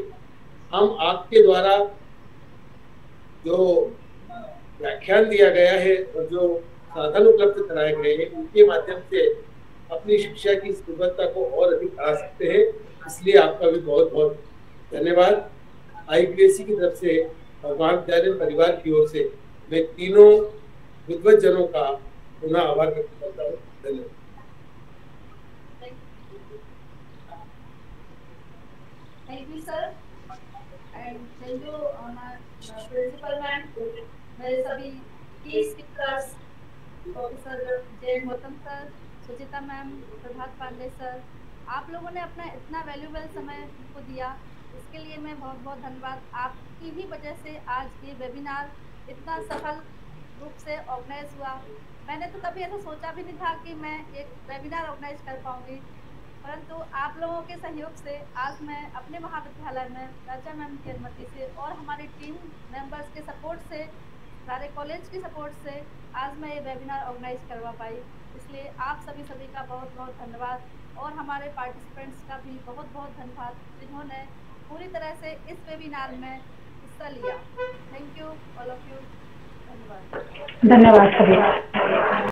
हम आपके द्वारा जो व्याख्यान दिया गया है और जो साधन उपलब्ध कराए गए हैं उनके माध्यम से अपनी शिक्षा की गुणवत्ता को और अधिक बढ़ा सकते हैं। इसलिए आपका भी बहुत बहुत धन्यवाद। आई की तरफ़ से और महाविद्यालय परिवार की ओर से मैं तीनों विद्वत जनों का पुनः आभार व्यक्त करता हूँ। धन्यवाद। Thank you, sir. Thank you, uh, uh, मेरे सभी की speakers professor Jain Gautam sir Suchita ma'am Prabhat Pandey sir आप लोगों ने अपना इतना वैल्यूबल समय को दिया। इसके लिए मैं बहुत बहुत धन्यवाद। आपकी ही वजह से आज ये वेबिनार इतना सफल रूप से ऑर्गेनाइज हुआ। मैंने तो कभी ऐसा सोचा भी नहीं था कि मैं एक वेबिनार ऑर्गेनाइज कर पाऊँगी। परंतु आप लोगों के सहयोग से आज मैं अपने महाविद्यालय में राजा मैम की अनुमति से और हमारी टीम मेंबर्स के सपोर्ट से, सारे कॉलेज की सपोर्ट से आज मैं ये वेबिनार ऑर्गेनाइज करवा पाई। इसलिए आप सभी सभी का बहुत बहुत धन्यवाद और हमारे पार्टिसिपेंट्स का भी बहुत बहुत धन्यवाद जिन्होंने पूरी तरह से इस वेबिनार में हिस्सा लिया। Thank you all of you धन्यवाद। धन्यवाद सभी।